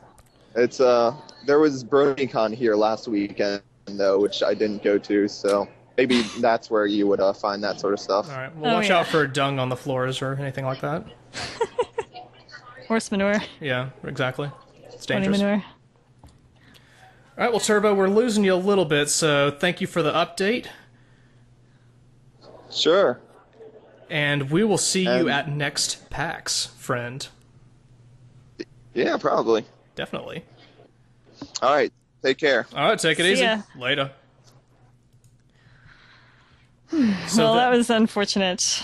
It's uh, there was BronyCon here last weekend though, which I didn't go to, so maybe that's where you would uh, find that sort of stuff. All right. Well, Oh, watch yeah. out for dung on the floors or anything like that. Horse manure, Yeah, exactly. It's dangerous. All manure. right. Well, Turbo, we're losing you a little bit, so thank you for the update, Sure. and we will see you at next PAX, friend. Yeah, probably. Definitely. All right. Take care. All right. Take it See easy. ya. Later. So well, the- that was unfortunate.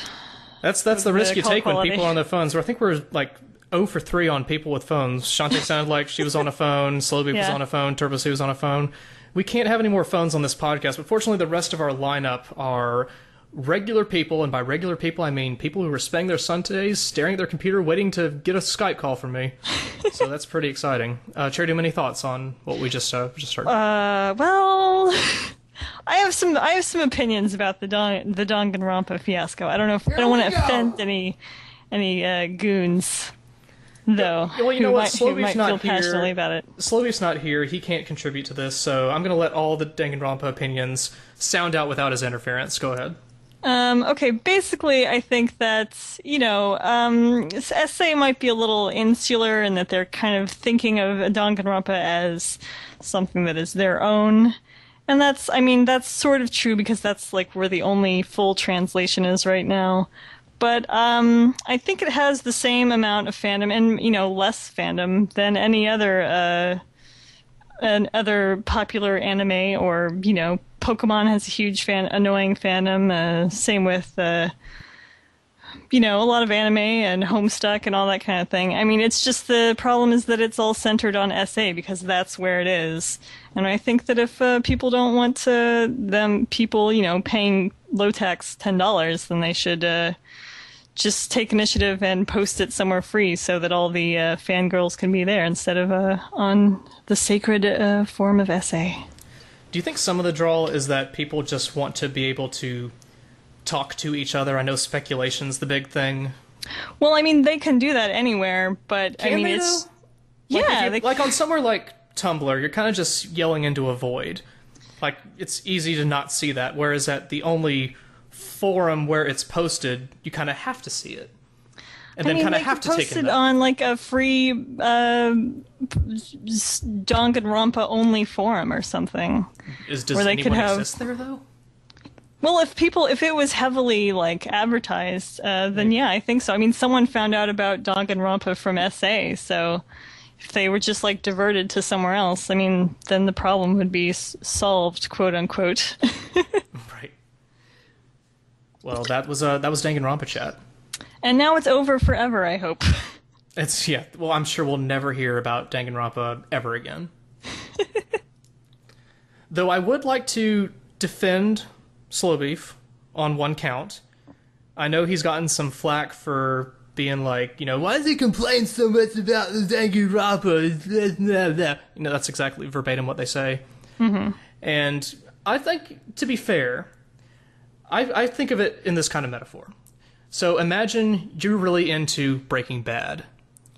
That's that's the the risk you call take when people are on their phones. I think we're like 0 for 3 on people with phones. Shantae sounded like she was on a phone. Slowbeef was on a phone. Turbo C was on a phone. We can't have any more phones on this podcast, but fortunately, the rest of our lineup are regular people, and by regular people, I mean people who are spending their Sundays staring at their computer, waiting to get a Skype call from me. so that's pretty exciting. Uh, Charity, any thoughts on what we just uh, just heard? Uh, well, I have some I have some opinions about the Don the Danganronpa fiasco. I don't know if I don't want to offend any any uh, goons though. well, you know what? Slovy's not feel here. about it. Slovy's not here. He can't contribute to this, so I'm going to let all the Danganronpa opinions sound out without his interference. Go ahead. Um, okay, basically, I think that, you know, um, SA might be a little insular in that they're kind of thinking of Danganronpa as something that is their own. And that's, I mean, that's sort of true because that's like where the only full translation is right now. But um, I think it has the same amount of fandom and, you know, less fandom than any other uh, an other popular anime or you know pokemon has a huge fan annoying fandom uh, same with uh, you know a lot of anime and homestuck and all that kind of thing i mean it's just the problem is that it's all centered on sa because that's where it is and i think that if uh, people don't want to them people you know paying Lowtax $10 then they should uh, just take initiative and post it somewhere free so that all the uh, fangirls can be there instead of uh, on the sacred uh, form of SA. Do you think some of the draw is that people just want to be able to talk to each other? I know speculation's the big thing. Well, I mean, they can do that anywhere, but I mean, it's? Like, yeah, they, like on somewhere like Tumblr, you're kind of just yelling into a void. Like it's easy to not see that, whereas at the only forum where it's posted, you kind of have to see it, and I then kind of have to take it. on like a free uh, Danganronpa only forum or something. Is does where they could have- exist there though? Well, if people, if it was heavily like advertised, uh, then yeah, I think so. I mean, someone found out about Danganronpa from SA, so if they were just like diverted to somewhere else, I mean, then the problem would be s- solved, quote unquote. Right. Well, that was uh, that was Danganronpa chat. and now it's over forever. I hope. It's yeah. Well, I'm sure we'll never hear about Danganronpa ever again. Though I would like to defend Slowbeef on one count. I know he's gotten some flack for being like, you know, why does he complain so much about the Danganronpa? You know, that's exactly verbatim what they say. Mm-hmm. And I think, to be fair, I, I think of it in this kind of metaphor. So imagine you're really into Breaking Bad.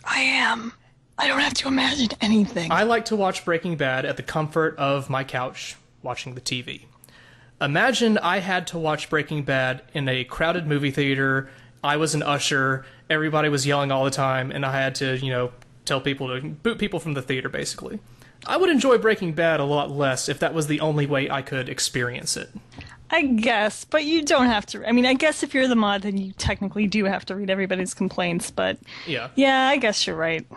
I am. I don't have to imagine anything. I like to watch Breaking Bad at the comfort of my couch watching the TV. Imagine I had to watch Breaking Bad in a crowded movie theater. I was an usher. Everybody was yelling all the time, and I had to, you know, tell people to boot people from the theater, basically. I would enjoy Breaking Bad a lot less if that was the only way I could experience it. I guess, but you don't have to. I mean, I guess if you're the mod, then you technically do have to read everybody's complaints. But Yeah. yeah, I guess you're right.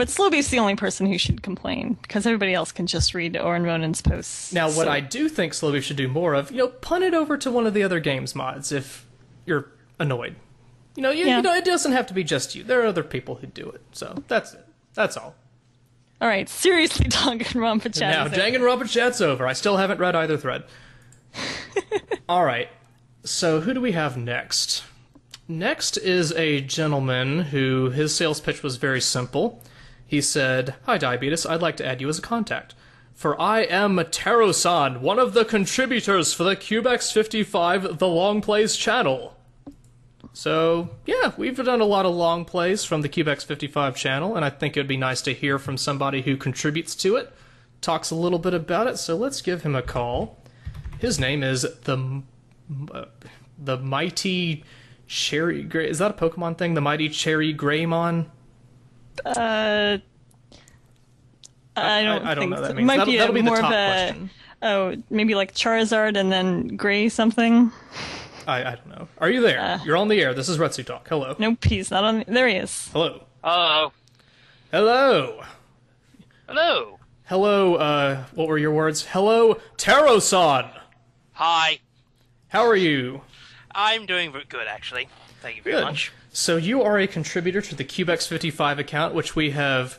But Slowbeef's the only person who should complain because everybody else can just read Orenronen's posts. Now, what So- I do think Slowbeef should do more of, you know, punt it over to one of the other games mods if you're annoyed. You know, you, Yeah. you know, it doesn't have to be just you. There are other people who do it. So that's it. That's all. all right, seriously, Danganronpa chat. now. Danganronpa chat's over. I still haven't read either thread. all right. So who do we have next? Next is a gentleman who his sales pitch was very simple. He said, "Hi Diabetus, I'd like to add you as a contact. For I am Terosan, one of the contributors for the Cubex55 The Long Plays channel." So, yeah, we've done a lot of long plays from the Cubex55 channel, and I think it would be nice to hear from somebody who contributes to it, talks a little bit about it, so let's give him a call. His name is the uh, the Mighty Cherry Gray. Is that a Pokemon thing? The Mighty Cherry Greymon? Uh, I don't. I don't think know what that so. means. Might That'll- be, a, that'll be the more top of a. question. Oh, maybe like Charizard and then Gray something. I, I don't know. Are you there? You're on the air. This is Retsu Talk. Hello. Nope, he's not on. There he is. Hello. Hello. Hello. Hello. Hello, uh, what were your words? Hello, Terosan! Hi. How are you? I'm doing good, actually. Thank you very Good. much. So you are a contributor to the Cubex55 account, which we have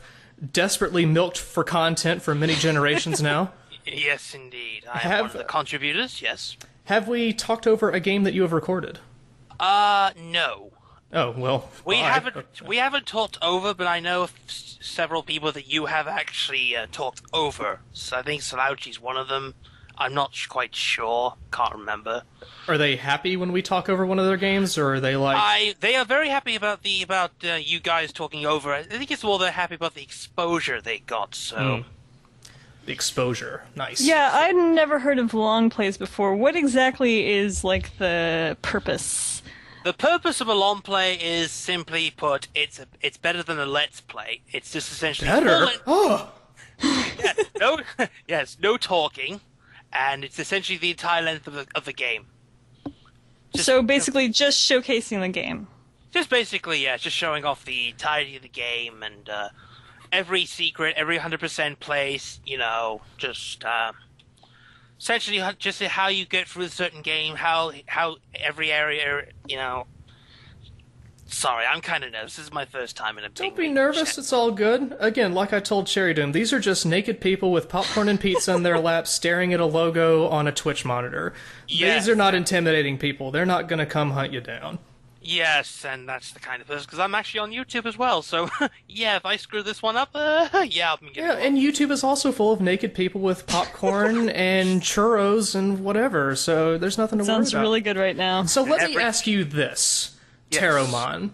desperately milked for content for many generations now. Yes, indeed. I am Have- one of the contributors, yes. Have we talked over a game that you have recorded? Uh, no. Oh, well. We bye. haven't we haven't talked over, but I know several people that you have actually uh, talked over. So I think Slouchy's one of them. I'm not sh- quite sure. Can't remember. Are they happy when we talk over one of their games, or are they like. I they are very happy about the about uh, you guys talking over. I think it's more they're happy about the exposure they got. So Hmm. the exposure? Nice. Yeah, I'd never heard of long plays before. What exactly is like the purpose? the purpose of a long play is simply put, it's a, it's better than a let's play. It's just essentially Better? full Oh! yeah, no, yes, no talking, and it's essentially the entire length of the of the game. Just- so basically, just showcasing the game. Just basically, yeah, just showing off the entirety of the game and uh, every secret, every hundred percent place. You know, just uh, essentially just how you get through a certain game, how how every area, you know. Sorry, I'm kind of nervous. This is my first time in a Don't be meeting. nervous, it's all good. Again, like I told Cherrydoom, these are just naked people with popcorn and pizza in their laps staring at a logo on a Twitch monitor. Yes. These are not intimidating people. They're not gonna come hunt you down. Yes, and that's the kind of person because I'm actually on YouTube as well. So yeah, if I screw this one up, uh, yeah, I'm Yeah, and YouTube is also full of naked people with popcorn and churros and whatever. So there's nothing to Sounds worry about. Sounds really good right now. So let me ask you this, Yes. Teromon.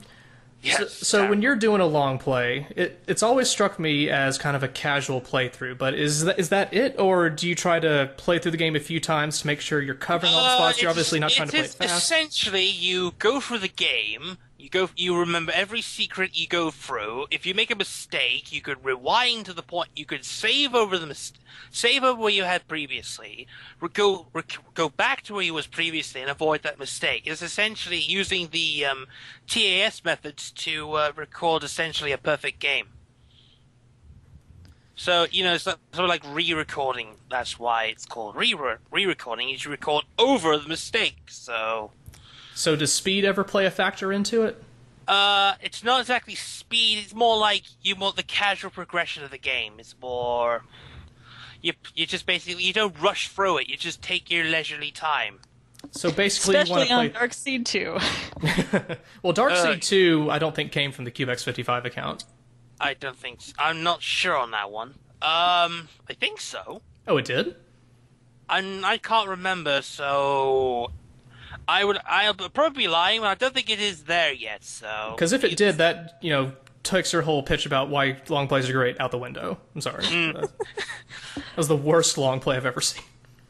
yes. So when you're doing a long play, it, it's always struck me as kind of a casual playthrough. But is that, is that it, or do you try to play through the game a few times to make sure you're covering all the Uh, spots? You're obviously not trying to play it fast. Essentially, you go through the game. You go. You remember every secret you go through. If you make a mistake, you could rewind to the point. You could save over the mis- save over where you had previously. Re- go rec- go back to where you was previously and avoid that mistake. It's essentially using the um, TAS methods to uh, record essentially a perfect game. So you know, it's sort of like re-recording. That's why it's called re re-recording. You record over the mistake. So, So does speed ever play a factor into it? uh, it's not exactly speed. It's more like you want the casual progression of the game. It's more you you just basically you don't rush through it. You just take your leisurely time. So basically, you Especially want on Dark Seed 2. play. well, Dark Seed Uh, 2, I don't think came from the CubeX55 account. I don't think So. I'm not sure on that one. Um, I think so. Oh, it did. I'm, I can't remember, so I would I'll probably be lying, but I don't think it is there yet. So Because if it did, that you know takes your whole pitch about why long plays are great out the window. I'm sorry. Mm. that was the worst long play I've ever seen.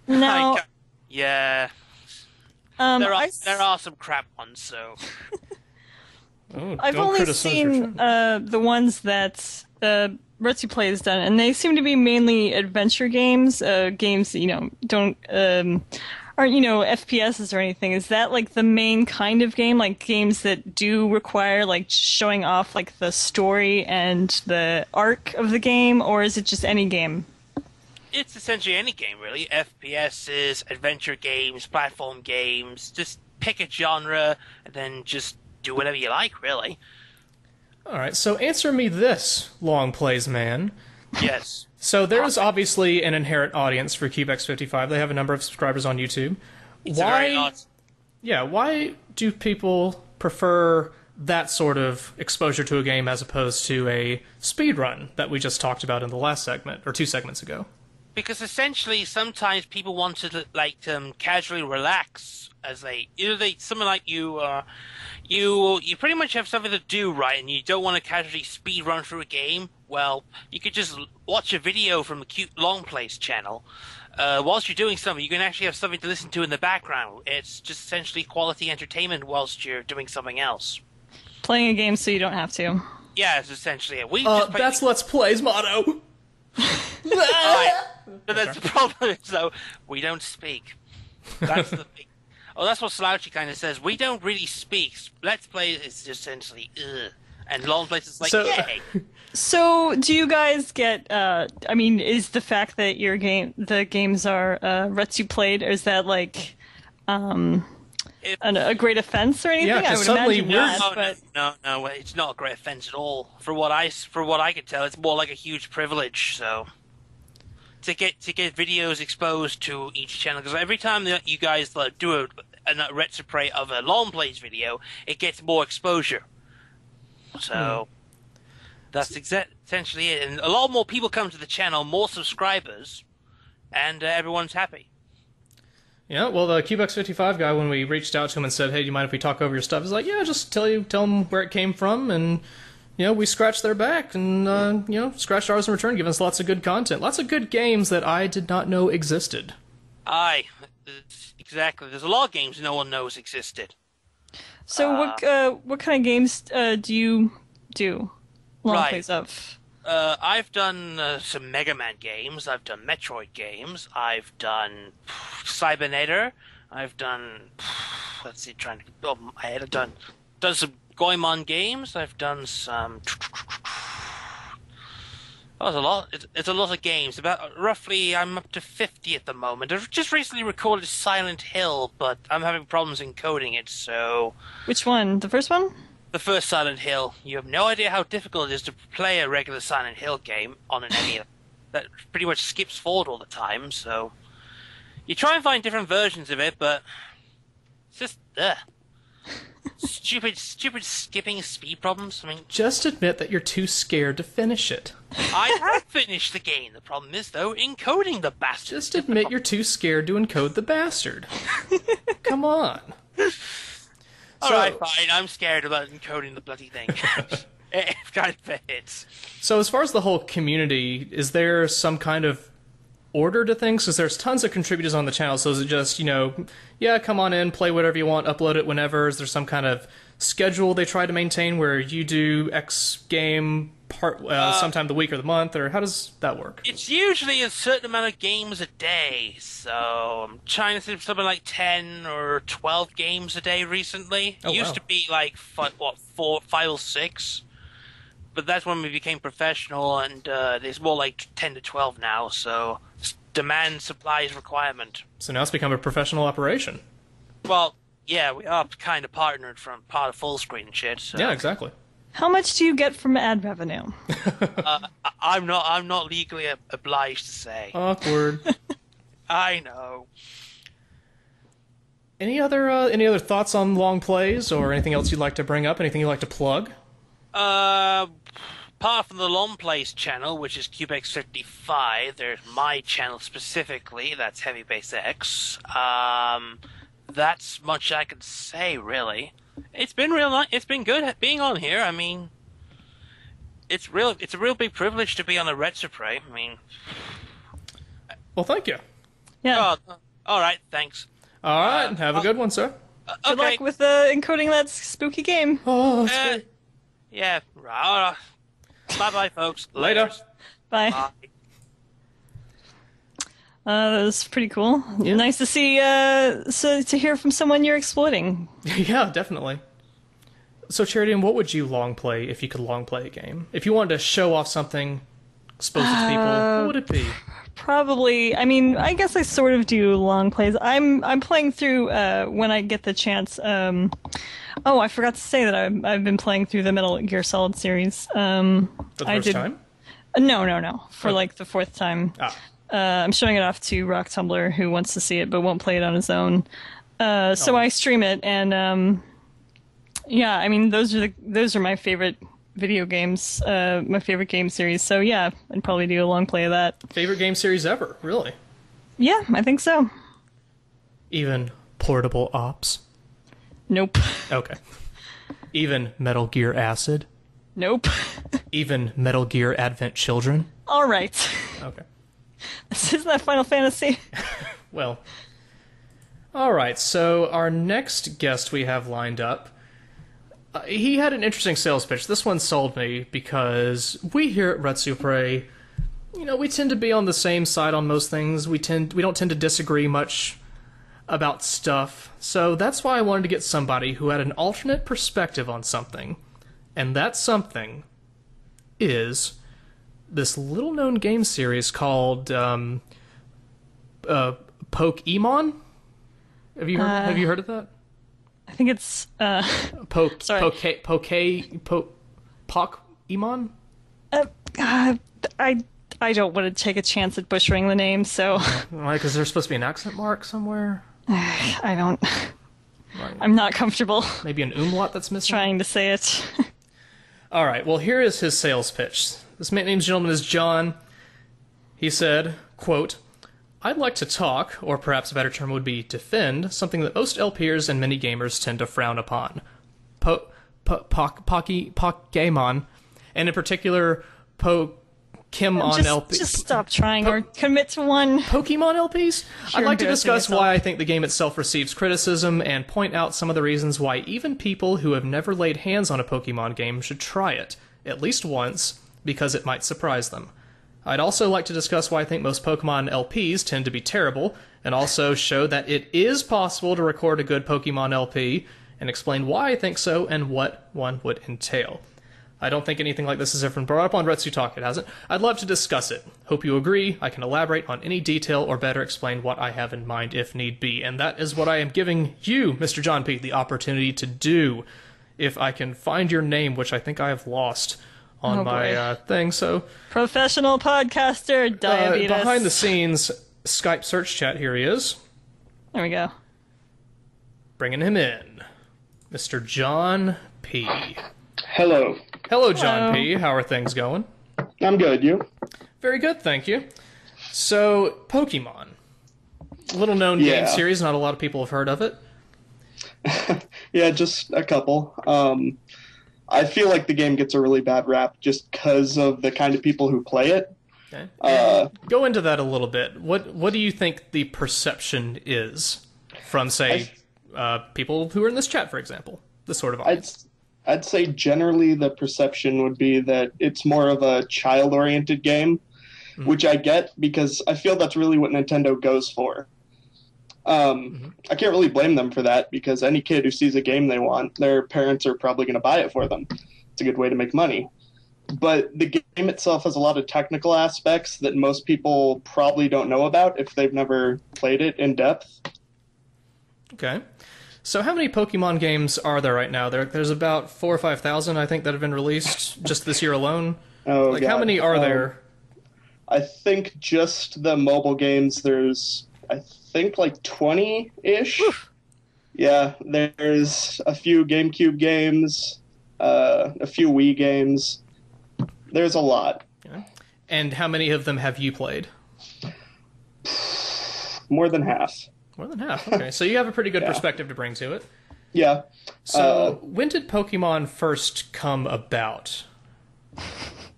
Now, I ca- yeah, um, there are I s- there are some crap ones. So Oh, I've only seen uh, the ones that uh, Retsu Play has done, and they seem to be mainly adventure games, uh, games that you know don't um, aren't you know FPSs or anything. Is that like the main kind of game, like games that do require like showing off like the story and the arc of the game, or is it just any game? it's essentially any game really. FPSs, adventure games, platform games. Just pick a genre and then just do whatever you like. Really. All right, so answer me this, long plays man. Yes. So there's obviously an inherent audience for CubeX55. They have a number of subscribers on YouTube. It's why? Yeah, why do people prefer that sort of exposure to a game as opposed to a speed run that we just talked about in the last segment or two segments ago? because essentially sometimes people want to like um, casually relax as they either they someone like you uh, you you pretty much have something to do right and you don't want to casually speed run through a game well you could just watch a video from the cute long plays channel uh, whilst you're doing something you can actually have something to listen to in the background it's just essentially quality entertainment whilst you're doing something else Playing a game so you don't have to. yeah it's essentially it we Uh, just play- that's Let's Play's motto. Alright, but that's the problem. So we don't speak. That's the thing. Oh, that's what Slouchy kind of says. We don't really speak. Let's play is essentially ugh, and long plays is like So- yay. So, do you guys get? Uh, I mean, is the fact that your game, the games are uh, you played, is that like um, If- an, a great offense or anything? Yeah, 'cause I would suddenly imagine we're- not. no, but no, no, no, it's not a great offense at all. For what I, s- for what I could tell, it's more like a huge privilege. So to get to get videos exposed to each channel, because every time that you guys like, do a, a retro of a long plays video, it gets more exposure. So that's exa- essentially it, and a lot more people come to the channel, more subscribers, and uh, everyone's happy. Yeah, well, the CubeX55 guy, when we reached out to him and said, "Hey, do you mind if we talk over your stuff?" He's like, "Yeah, just tell you, tell them where it came from," and you know, we scratched their back and uh, you know, scratched ours in return, giving us lots of good content, lots of good games that I did not know existed. Aye, exactly. There's a lot of games no one knows existed. so what? Uh, what kind of games uh, do you do? Long Right. plays of. Uh, I've done uh, some Mega Man games. I've done Metroid games. I've done Cybernator. I've done. Let's see, trying to. Oh, I had done done some Goemon games. I've done some. It's a lot. It's, it's a lot of games. About roughly, I'm up to fifty at the moment. I've just recently recorded Silent Hill, but I'm having problems encoding it. So Which one? The first one? the first Silent Hill, you have no idea how difficult it is to play a regular Silent Hill game on an NES. that pretty much skips forward all the time. So you try and find different versions of it, but it's just ugh. Stupid, stupid skipping speed problems. I mean, Just admit that you're too scared to finish it. I have finished the game. The problem is, though, encoding the bastard. Just admit you're too scared to encode the bastard. Come on. All So- right, fine. I'm scared about encoding the bloody thing. it kind of fits. So, as far as the whole community, is there some kind of order to things? Because there's tons of contributors on the channel. So, is it just, you know, yeah, come on in, play whatever you want, upload it whenever? Is there some kind of schedule they try to maintain where you do X game part uh, sometime the week or the month? Or how does that work? It's usually a certain amount of games a day, so I'm trying to think of something like ten or twelve games a day recently. Oh, it used wow. to be like fi- what four, five or six, but that's when we became professional, and uh, there's more like ten to twelve now. So it's demand supplies requirement. So, now it's become a professional operation. Well, yeah, we are kind of partnered from part of Fullscreen and shit. So Yeah, exactly. How much do you get from ad revenue? I- I'm not I'm not legally obliged to say. Awkward. I know. any other uh, any other thoughts on long plays or anything else you'd like to bring up? Anything you'd like to plug? Uh, apart from the Long Plays channel, which is Cubex55, there's my channel specifically, that's Heavy Base X. Um, that's much I can say, really. It's been real. ni- It's been good being on here. I mean, it's real. It's a real big privilege to be on the Retro Prey. I mean, Well, thank you. Yeah. oh, all right, thanks. All right, have a good one, sir. Good okay. luck with uh, encoding that spooky game. Oh, Uh, yeah. Right. Bye, bye, folks. Later. Bye. Bye. Uh, that was pretty cool. Nice to see. Uh, so to hear from someone you're exploiting. yeah, definitely. So, Charidian, what would you long play if you could long play a game? If you wanted to show off something, expose it to people, what would it be? Probably. I mean, I guess I sort of do long plays. I'm I'm playing through uh, when I get the chance. Um, oh, I forgot to say that I've I've been playing through the Metal Gear Solid series. Um, For the I first did- time? no, no, no. For Oh. like the fourth time. Ah, Uh, I'm showing it off to Rock Tumbler, who wants to see it but won't play it on his own. Uh, so Oh. I stream it, and um, yeah, I mean those are the those are my favorite video games, uh, my favorite game series. So yeah, I'd probably do a long play of that. favorite game series ever, really? Yeah, I think so. Even Portable Ops? Nope, Okay. Even Metal Gear Acid? nope. Even Metal Gear Advent Children? All right, Okay. this isn't that Final Fantasy. Well, all right. So our next guest we have lined up, uh, he had an interesting sales pitch. This one sold me because we here at Retsupurae, you know, we tend to be on the same side on most things. We tend we don't tend to disagree much about stuff. So that's why I wanted to get somebody who had an alternate perspective on something, and that something is this little known game series called um, uh, Pokemon. Have you heard, Uh, have you heard of that? I think it's uh, Poke sorry. Poke Poke Poke Pokemon. uh, God, I I don't want to take a chance at butchering the name, so Like, is there supposed to be an accent mark somewhere? I don't. Right. I'm not comfortable Maybe an umlaut that's missing. trying to say it. All right. Well, here is his sales pitch. This man named gentleman is John. He said, "quote I'd like to talk, or perhaps a better term would be defend, something that most LPers and many gamers tend to frown upon. Po, po, poc, pocky, Pokemon, and in particular, Pokemon just, LP. just stop trying or commit to one. Pokemon LPs? I'd like to discuss yourself. why I think the game itself receives criticism and point out some of the reasons why even people who have never laid hands on a Pokemon game should try it, at least once, because it might surprise them. I'd also like to discuss why I think most Pokemon LPs tend to be terrible, and also show that it is possible to record a good Pokemon LP, and explain why I think so and what one would entail. I don't think anything like this has ever been brought up on Retsu Talk. It hasn't. I'd love to discuss it. Hope you agree. I can elaborate on any detail or better explain what I have in mind if need be. And that is what I am giving you, Mr. John P., the opportunity to do. If I can find your name, which I think I have lost on Oh, my uh, thing. So, Professional podcaster, uh, Diabetus. behind the scenes Skype search chat, here he is. There we go. Bringing him in. Mr. John P. Hello. Hello, John Hello. P. How are things going? I'm good. You? Very good, thank you. So, Pokemon. Little known Yeah. game series, not a lot of people have heard of it. Yeah, just a couple. Um, I feel like the game gets a really bad rap just because of the kind of people who play it. Okay. Uh, Go into that a little bit. What what do you think the perception is from, say, uh, people who are in this chat, for example? This sort of I'd audience. I'd say generally the perception would be that it's more of a child-oriented game, which I get because I feel that's really what Nintendo goes for. Um, I can't really blame them for that because any kid who sees a game they want, their parents are probably going to buy it for them. It's a good way to make money. But the game itself has a lot of technical aspects that most people probably don't know about if they've never played it in depth. Okay. So, how many Pokemon games are there right now? There, there's about four or five thousand, I think, that have been released just this year alone. Oh, like, how many are Um, there? I think just the mobile games, there's, I think, like 20 ish. Yeah, there's a few GameCube games, uh, a few Wii games. There's a lot. And how many of them have you played? More than half. More than half. Okay, so you have a pretty good Yeah. perspective to bring to it. Yeah. So, Uh, when did Pokemon first come about?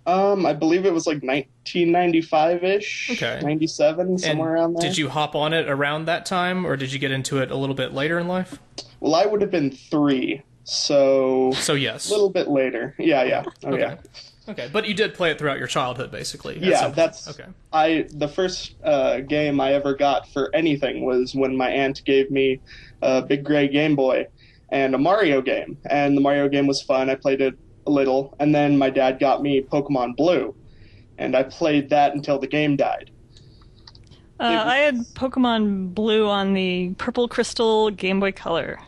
Um, I believe it was like 1995 ish. Okay. 97, somewhere around there. Did you hop on it around that time, or did you get into it a little bit later in life? Well, I would have been three, so. So yes. A little bit later. Yeah, yeah. Oh, Okay. yeah. Okay, but you did play it throughout your childhood, basically. Yeah, that's okay. I the first uh, game I ever got for anything was when my aunt gave me a big gray Game Boy and a Mario game, and the Mario game was fun. I played it a little, and then my dad got me Pokemon Blue, and I played that until the game died. Uh, I had Pokemon Blue on the Purple Crystal Game Boy Color.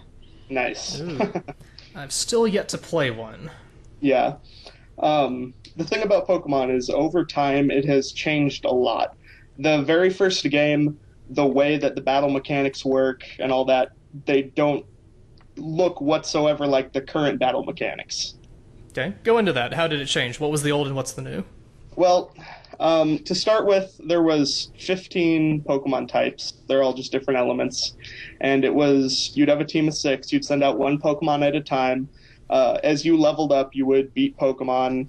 Nice. I've still yet to play one. Yeah. Um, the thing about Pokemon is over time it has changed a lot. The very first game, the way that the battle mechanics work and all that, they don't look whatsoever like the current battle mechanics. Okay, go into that. How did it change? What was the old and what's the new? Well, um, to start with, there was 15 Pokemon types. They're all just different elements, and it was you'd have a team of six. You'd send out one Pokemon at a time. Uh, as you leveled up, you would beat Pokemon.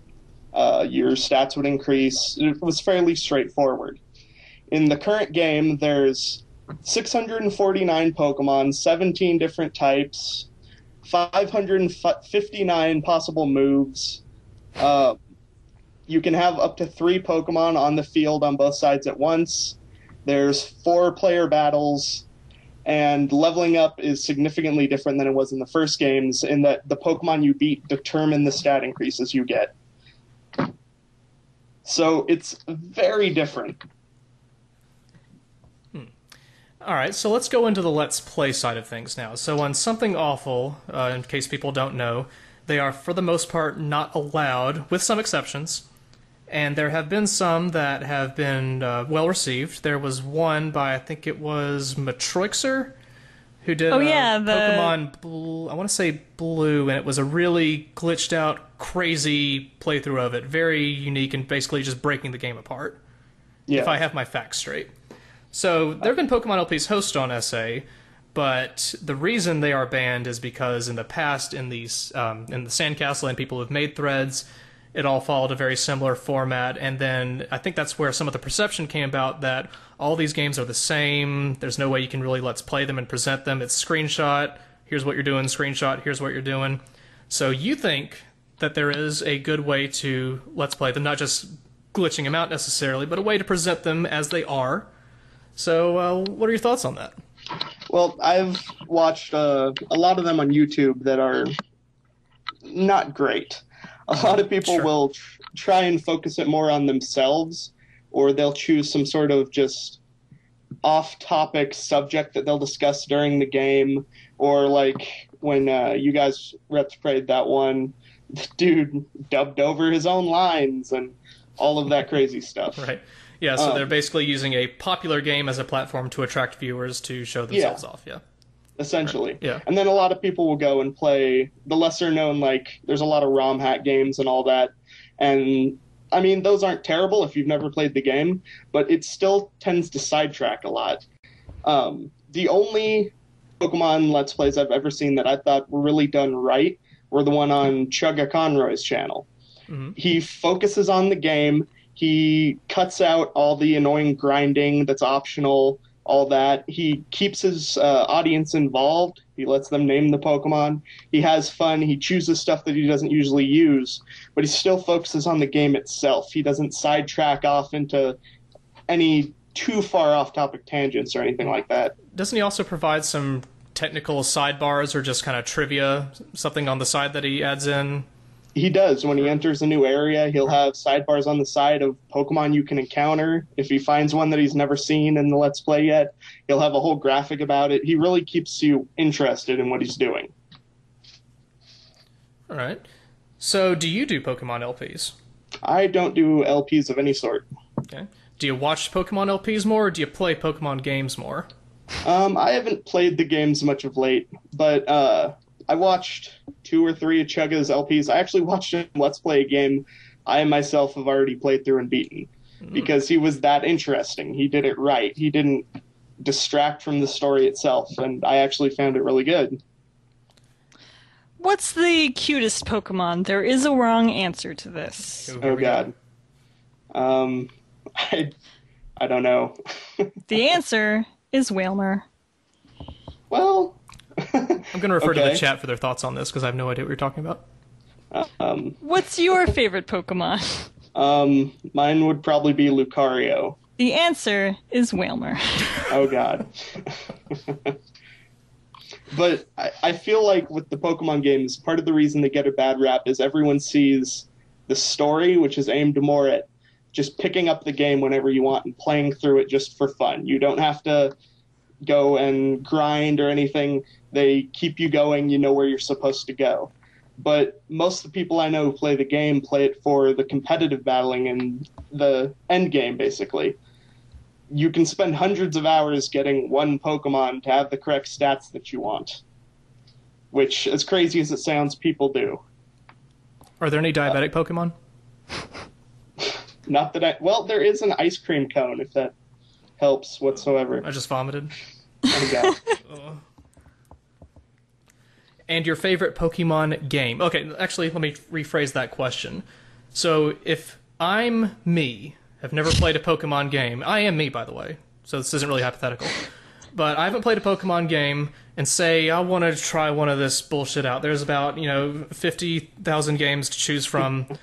Uh, your stats would increase. It was fairly straightforward. In the current game, there's 649 Pokemon, 17 different types, 559 possible moves. Uh, you can have up to three Pokemon on the field on both sides at once. There's four player battles, and leveling up is significantly different than it was in the first games, in that the Pokemon you beat determine the stat increases you get. So it's very different. All right, so let's go into the let's play side of things now. So, on something awful, uh, in case people don't know, they are for the most part not allowed, with some exceptions. And there have been some that have been uh, well received. There was one by I think it was Matroixer, who did Oh, uh, yeah, the- Pokemon Blue. I want to say Blue, and it was a really glitched out, crazy playthrough of it. Very unique and basically just breaking the game apart. Yeah. If I have my facts straight. So there have been Pokemon LPs hosted on SA, but the reason they are banned is because in the past, in these um, in the Sandcastle and people have made threads, it all followed a very similar format, and then I think that's where some of the perception came about that all these games are the same. There's no way you can really let's play them and present them. It's screenshot. Here's what you're doing. Screenshot. Here's what you're doing. So you think that there is a good way to let's play them, not just glitching them out necessarily, but a way to present them as they are. So, uh, what are your thoughts on that? Well, I've watched uh, a lot of them on YouTube that are not great. A lot of people will tr- try and focus it more on themselves, or they'll choose some sort of just off topic subject that they'll discuss during the game, or like when uh, you guys reps played that one, the dude dubbed over his own lines and all of that crazy stuff. Right. Yeah, so Um, they're basically using a popular game as a platform to attract viewers to show themselves off. Yeah. essentially. Yeah. And then a lot of people will go and play the lesser known, like, there's a lot of ROM hack games and all that. And I mean, those aren't terrible if you've never played the game, but it still tends to sidetrack a lot. Um, the only Pokemon Let's Plays I've ever seen that I thought were really done right were the one on ChuggaConroy's channel. Mhm. He focuses on the game. He cuts out all the annoying grinding that's optional, all that. He keeps his uh, audience involved. He lets them name the Pokemon. He has fun. He chooses stuff that he doesn't usually use, but he still focuses on the game itself. He doesn't sidetrack off into any too far off topic tangents or anything like that. Doesn't he also provide some technical sidebars or just kind of trivia, something on the side that he adds in? He does. When he enters a new area, he'll have sidebars on the side of Pokemon you can encounter. If he finds one that he's never seen in the Let's Play yet, he'll have a whole graphic about it. He really keeps you interested in what he's doing. All right. So, do you do Pokemon LPs? I don't do LPs of any sort. Okay. Do you watch Pokemon LPs more, or do you play Pokemon games more? Um, I haven't played the games much of late, but uh, I watched two or three of Chugga's LPs. I actually watched him Let's Play a game I myself have already played through and beaten because he was that interesting. He did it right. He didn't distract from the story itself, and I actually found it really good. What's the cutest Pokemon? There is a wrong answer to this. Ooh, here Oh we go. God. Um, I, I don't know. The answer is Wailmer. Well, I'm going to refer to the chat for their thoughts on this because I have no idea what you're talking about. um, What's your favorite Pokemon? um, mine would probably be Lucario. The answer is Wailmer. Oh God. but I, I feel like with the Pokemon games, part of the reason they get a bad rap is everyone sees the story, which is aimed more at just picking up the game whenever you want and playing through it just for fun. You don't have to go and grind or anything. They keep you going, you know where you're supposed to go. But most of the people I know who play the game play it for the competitive battling and the end game, basically you can spend hundreds of hours getting one Pokemon to have the correct stats that you want. Which, as crazy as it sounds, people do. Are there any diabetic uh, Pokemon? Not that I. Well, there is an ice cream cone, if that helps whatsoever. I just vomited. Oh, God. Oh. And your favorite Pokemon game? Okay, actually, let me rephrase that question. So, if I'm me, have never played a Pokemon game, I am me, by the way, so this isn't really hypothetical. But I haven't played a Pokemon game, and say I want to try one of this bullshit out. There's about, you know, 50,000 games to choose from.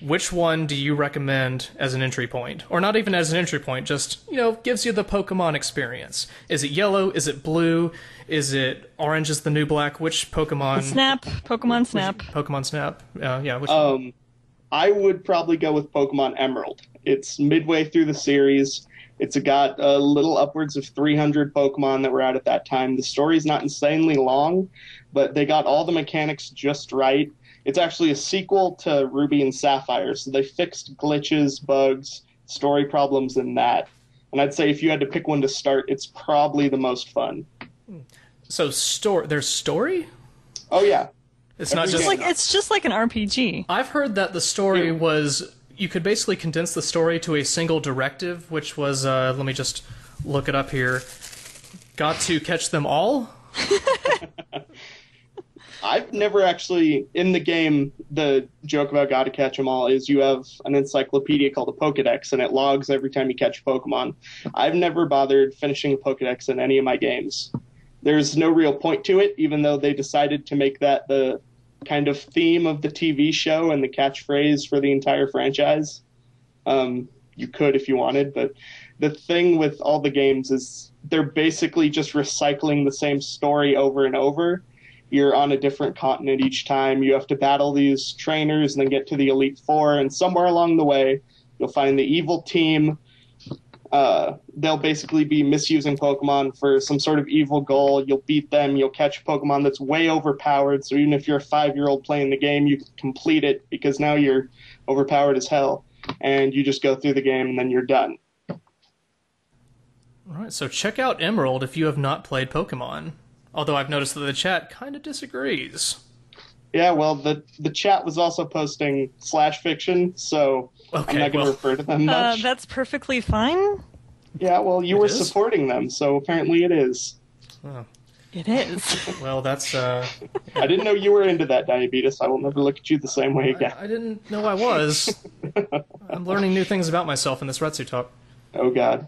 Which one do you recommend as an entry point? Or not even as an entry point, just, you know, gives you the Pokemon experience. Is it yellow? Is it blue? Is it orange is the new black? Which Pokemon? Snap, Pokemon Snap. Pokemon Snap. Uh, yeah, which Um, I would probably go with Pokemon Emerald. It's midway through the series. It's got a little upwards of 300 Pokemon that were out at that time. The story's not insanely long, but they got all the mechanics just right. It's actually a sequel to Ruby and Sapphire, so they fixed glitches, bugs, story problems in that. And I'd say if you had to pick one to start, it's probably the most fun. So story. There's story. Oh yeah, It's not just It's like it's just like an RPG. I've heard that the story was you could basically condense the story to a single directive, which was uh, let me just look it up here. Got to catch them all. I've never actually in the game. The joke about "Gotta catch them All" is you have an encyclopedia called a Pokedex, and it logs every time you catch a Pokemon. I've never bothered finishing a Pokedex in any of my games. There's no real point to it, even though they decided to make that the kind of theme of the TV show and the catchphrase for the entire franchise. Um, you could if you wanted, but the thing with all the games is they're basically just recycling the same story over and over you're on a different continent each time. You have to battle these trainers and then get to the Elite Four. And somewhere along the way, you'll find the evil team. Uh, they'll basically be misusing Pokemon for some sort of evil goal. You'll beat them. You'll catch a Pokemon that's way overpowered. So even if you're a five year old playing the game, you complete it because now you're overpowered as hell. And you just go through the game and then you're done. All right, so check out Emerald if you have not played Pokemon. Although I've noticed that the chat kind of disagrees. Yeah, well, the the chat was also posting slash fiction, so Okay, I'm not going to well- refer to them Uh, much. that's perfectly fine. yeah, well, you It were is? supporting them, so apparently it is. It is. Well, that's uh, I didn't know you were into that diabetes. I will never look at you the same way again. I didn't know I was. I'm learning new things about myself in this Retsu talk. Oh God.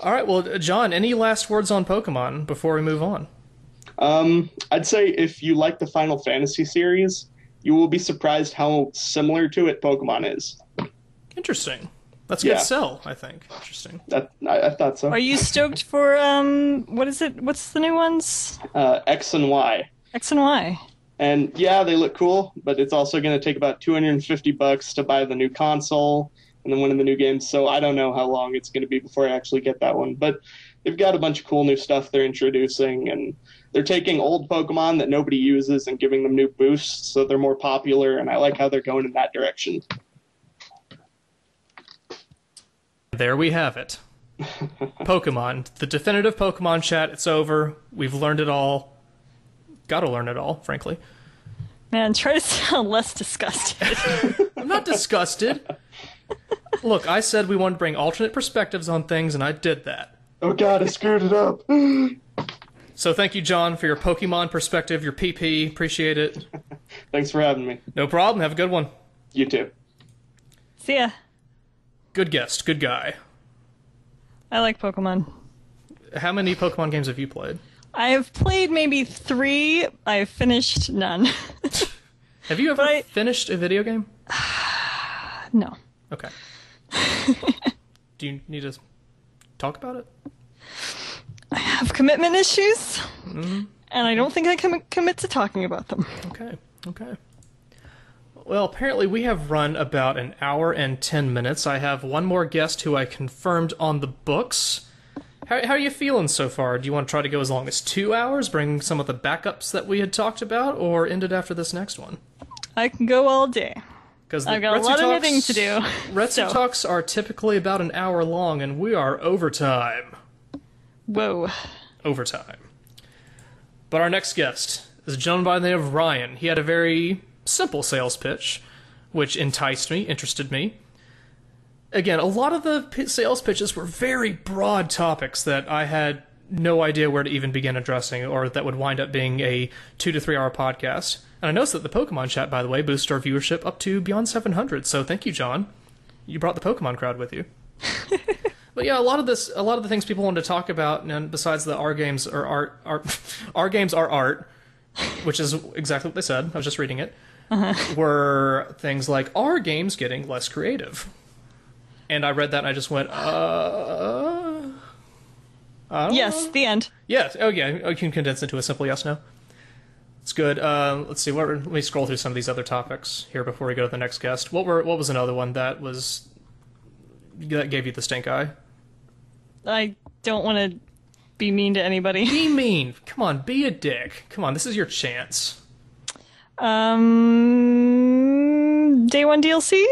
All right, well, uh, John, any last words on Pokemon before we move on? Um, I'd say if you like the Final Fantasy series, you will be surprised how similar to it Pokemon is. Interesting. That's a Yeah. good sell, I think. Interesting. That I, I thought so. Are you stoked for um? What is it? What's the new ones? Uh, X and Y. X and Y. And yeah, they look cool, but it's also going to take about 250 bucks to buy the new console and then one of the new games. So I don't know how long it's going to be before I actually get that one. But they've got a bunch of cool new stuff they're introducing, and they're taking old Pokemon that nobody uses and giving them new boosts, so they're more popular. And I like how they're going in that direction. There we have it. Pokemon. The definitive Pokemon chat. It's over. We've learned it all. Gotta learn it all, frankly. Man, try to sound less disgusted. I'm not disgusted. Look, I said we wanted to bring alternate perspectives on things, and I did that. Oh God, I screwed it up. So thank you, John, for your Pokemon perspective, your PP. Appreciate it. Thanks for having me. No problem. Have a good one. You too. See ya. Good guest. Good guy. I like Pokemon. How many Pokemon games have you played? I have played maybe three. I've finished none. Have you ever I- finished a video game? no. Okay. Do you need to talk about it? I have commitment issues, Mm-hmm. and I don't think I can commit to talking about them. Okay. Okay. Well, apparently we have run about an hour and ten minutes. I have one more guest who I confirmed on the books. How, how are you feeling so far? Do you want to try to go as long as two hours, bring some of the backups that we had talked about, or end it after this next one? I can go all day. Because I've got a lot of knitting to do. Retsu so- talks are typically about an hour long, and we are overtime. Whoa. overtime. But our next guest is a gentleman by the name of Ryan. He had a very simple sales pitch, which enticed me, interested me. Again, a lot of the sales pitches were very broad topics that I had no idea where to even begin addressing, or that would wind up being a two to three hour podcast. And I noticed that the Pokemon chat, by the way, boosted our viewership up to beyond 700. So thank you, John. You brought the Pokemon crowd with you. But yeah, a lot of this, a lot of the things people wanted to talk about, and besides the our games are art, art, our games are art, which is exactly what they said. I was just reading it. Were things like are games getting less creative? And I read that and I just went, uh, Yes, know. the end. Yes. Oh, yeah. You can condense into a simple yes no. It's good. Uh, let's see. What, let me scroll through some of these other topics here before we go to the next guest. What were what was another one that was that gave you the stink eye? I don't want to be mean to anybody. Be mean. Come on, be a dick. Come on, this is your chance. Um, day one DLC.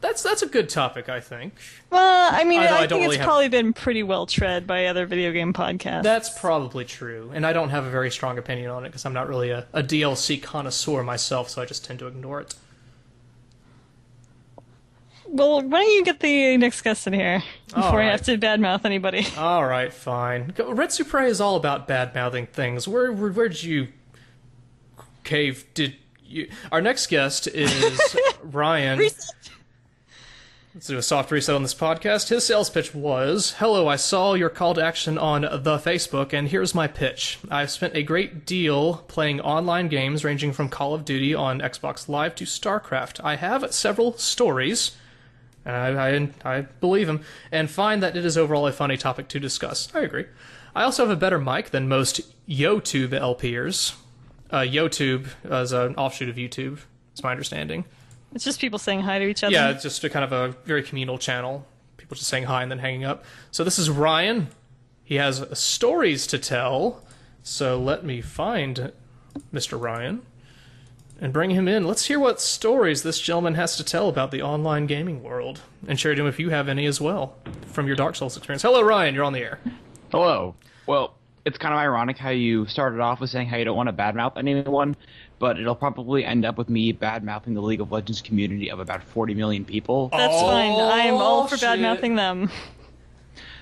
That's that's a good topic, I think. Well, I mean, Although I, I think really it's have- probably been pretty well tread by other video game podcasts. That's probably true, and I don't have a very strong opinion on it because I'm not really a, a DLC connoisseur myself, so I just tend to ignore it. well, why don't you get the next guest in here before I have to badmouth anybody? All right, fine. Retsupurae is all about bad mouthing things. Where, where where'd you cave? Did you? Our next guest is Ryan. Let's do a soft reset on this podcast. His sales pitch was Hello, I saw your call to action on the Facebook, and here's my pitch. I've spent a great deal playing online games ranging from Call of Duty on Xbox Live to StarCraft. I have several stories, and I, I, I believe him, and find that it is overall a funny topic to discuss. I agree. I also have a better mic than most YoTube LPers. Uh, YoTube is an offshoot of YouTube, it's my understanding. It's just people saying hi to each other. Yeah, it's just a kind of a very communal channel. People just saying hi and then hanging up. So this is Ryan. He has stories to tell. So let me find Mr. Ryan and bring him in. Let's hear what stories this gentleman has to tell about the online gaming world. And share them if you have any as well from your Dark Souls experience. Hello, Ryan. You're on the air. Hello. Well, it's kind of ironic how you started off with saying how you don't want to badmouth anyone, but it'll probably end up with me badmouthing the League of Legends community of about 40 million people. That's oh, fine. I am all for shit. bad them.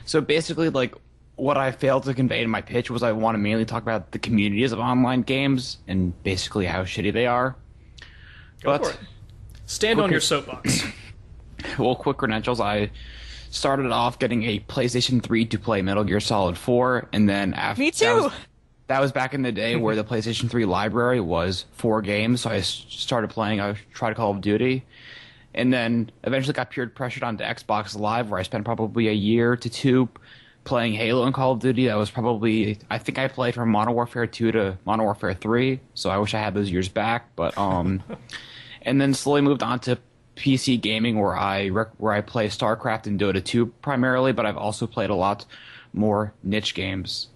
So basically, like what I failed to convey in my pitch was I want to mainly talk about the communities of online games and basically how shitty they are. Go but for it. Stand on your soapbox. well, quick credentials. I started off getting a PlayStation 3 to play Metal Gear Solid 4, and then after Me That too. was, that was back in the day where the PlayStation 3 library was four games, so I started playing. I tried Call of Duty, and then eventually got peer pressured onto Xbox Live, where I spent probably a year to two playing Halo and Call of Duty. That was probably I think I played from Modern Warfare 2 to Modern Warfare 3, so I wish I had those years back. But um, and then slowly moved on to PC gaming, where I rec- where I play StarCraft and Dota 2 primarily, but I've also played a lot more niche games.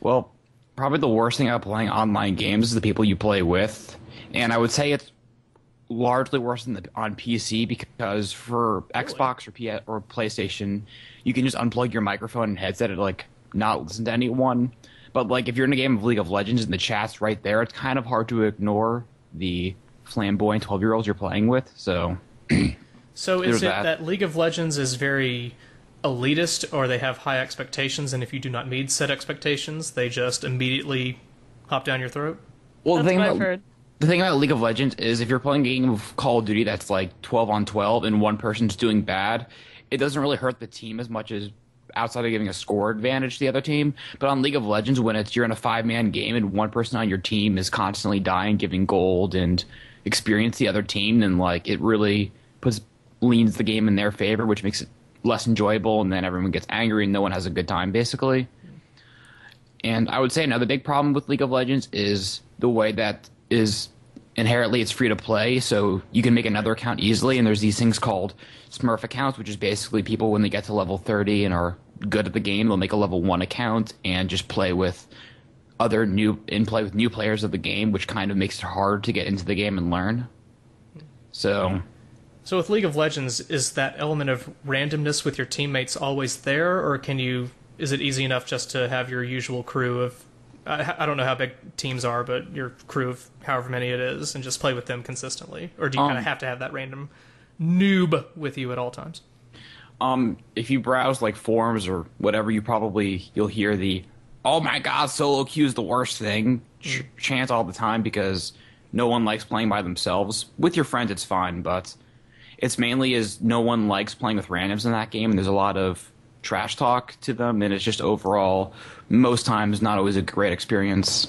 Well, probably the worst thing about playing online games is the people you play with, and I would say it's largely worse than the, on PC because for Xbox or P- or PlayStation, you can just unplug your microphone and headset and like not listen to anyone. But like if you're in a game of League of Legends and the chat's right there, it's kind of hard to ignore the flamboyant 12 year olds you're playing with. So So is it that. that. League of Legends is very elitist, or they have high expectations, and if you do not meet set expectations, they just immediately hop down your throat? well, That's the thing what about, I've heard. the thing about League of Legends is if you're playing a game of Call of Duty that's like 12 on 12 and one person's doing bad, it doesn't really hurt the team as much as outside of giving a score advantage to the other team. But on League of Legends, when it's you're in a five man game and one person on your team is constantly dying, giving gold and experience the other team, and like it really puts leans the game in their favor, which makes it less enjoyable, and then everyone gets angry and no one has a good time, basically. And I would say another big problem with League of Legends is the way that is inherently it's free to play, so you can make another account easily. And there's these things called Smurf accounts, which is basically people when they get to level 30 and are good at the game, they'll make a level one account and just play with other new in play with new players of the game, which kind of makes it hard to get into the game and learn. So So with League of Legends, is that element of randomness with your teammates always there, or can you? Is it easy enough just to have your usual crew of? I, I don't know how big teams are, but your crew of however many it is, and just play with them consistently, or do you kind Um, of have to have that random noob with you at all times? um, if you browse like forums or whatever, you probably you'll hear the "Oh my God, solo queue is the worst thing" ch- chant all the time because no one likes playing by themselves. With your friends, it's fine, but it's mainly is no one likes playing with randoms in that game, and there's a lot of trash talk to them, and it's just overall most times not always a great experience.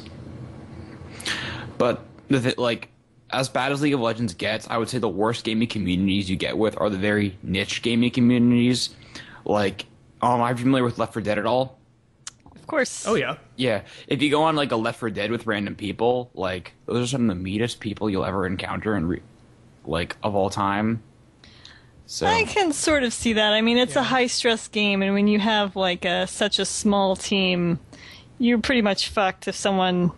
But the like as bad as League of Legends gets, I would say the worst gaming communities you get with are the very niche gaming communities. Like, um, I'm familiar with Left 4 Dead at all. Of course. Oh yeah, Yeah, if you go on like a Left 4 Dead with random people, like those are some of the meanest people you'll ever encounter and re- like of all time. So I can sort of see that. I mean, it's a high stress game, and when you have like a, such a small team, you're pretty much fucked if someone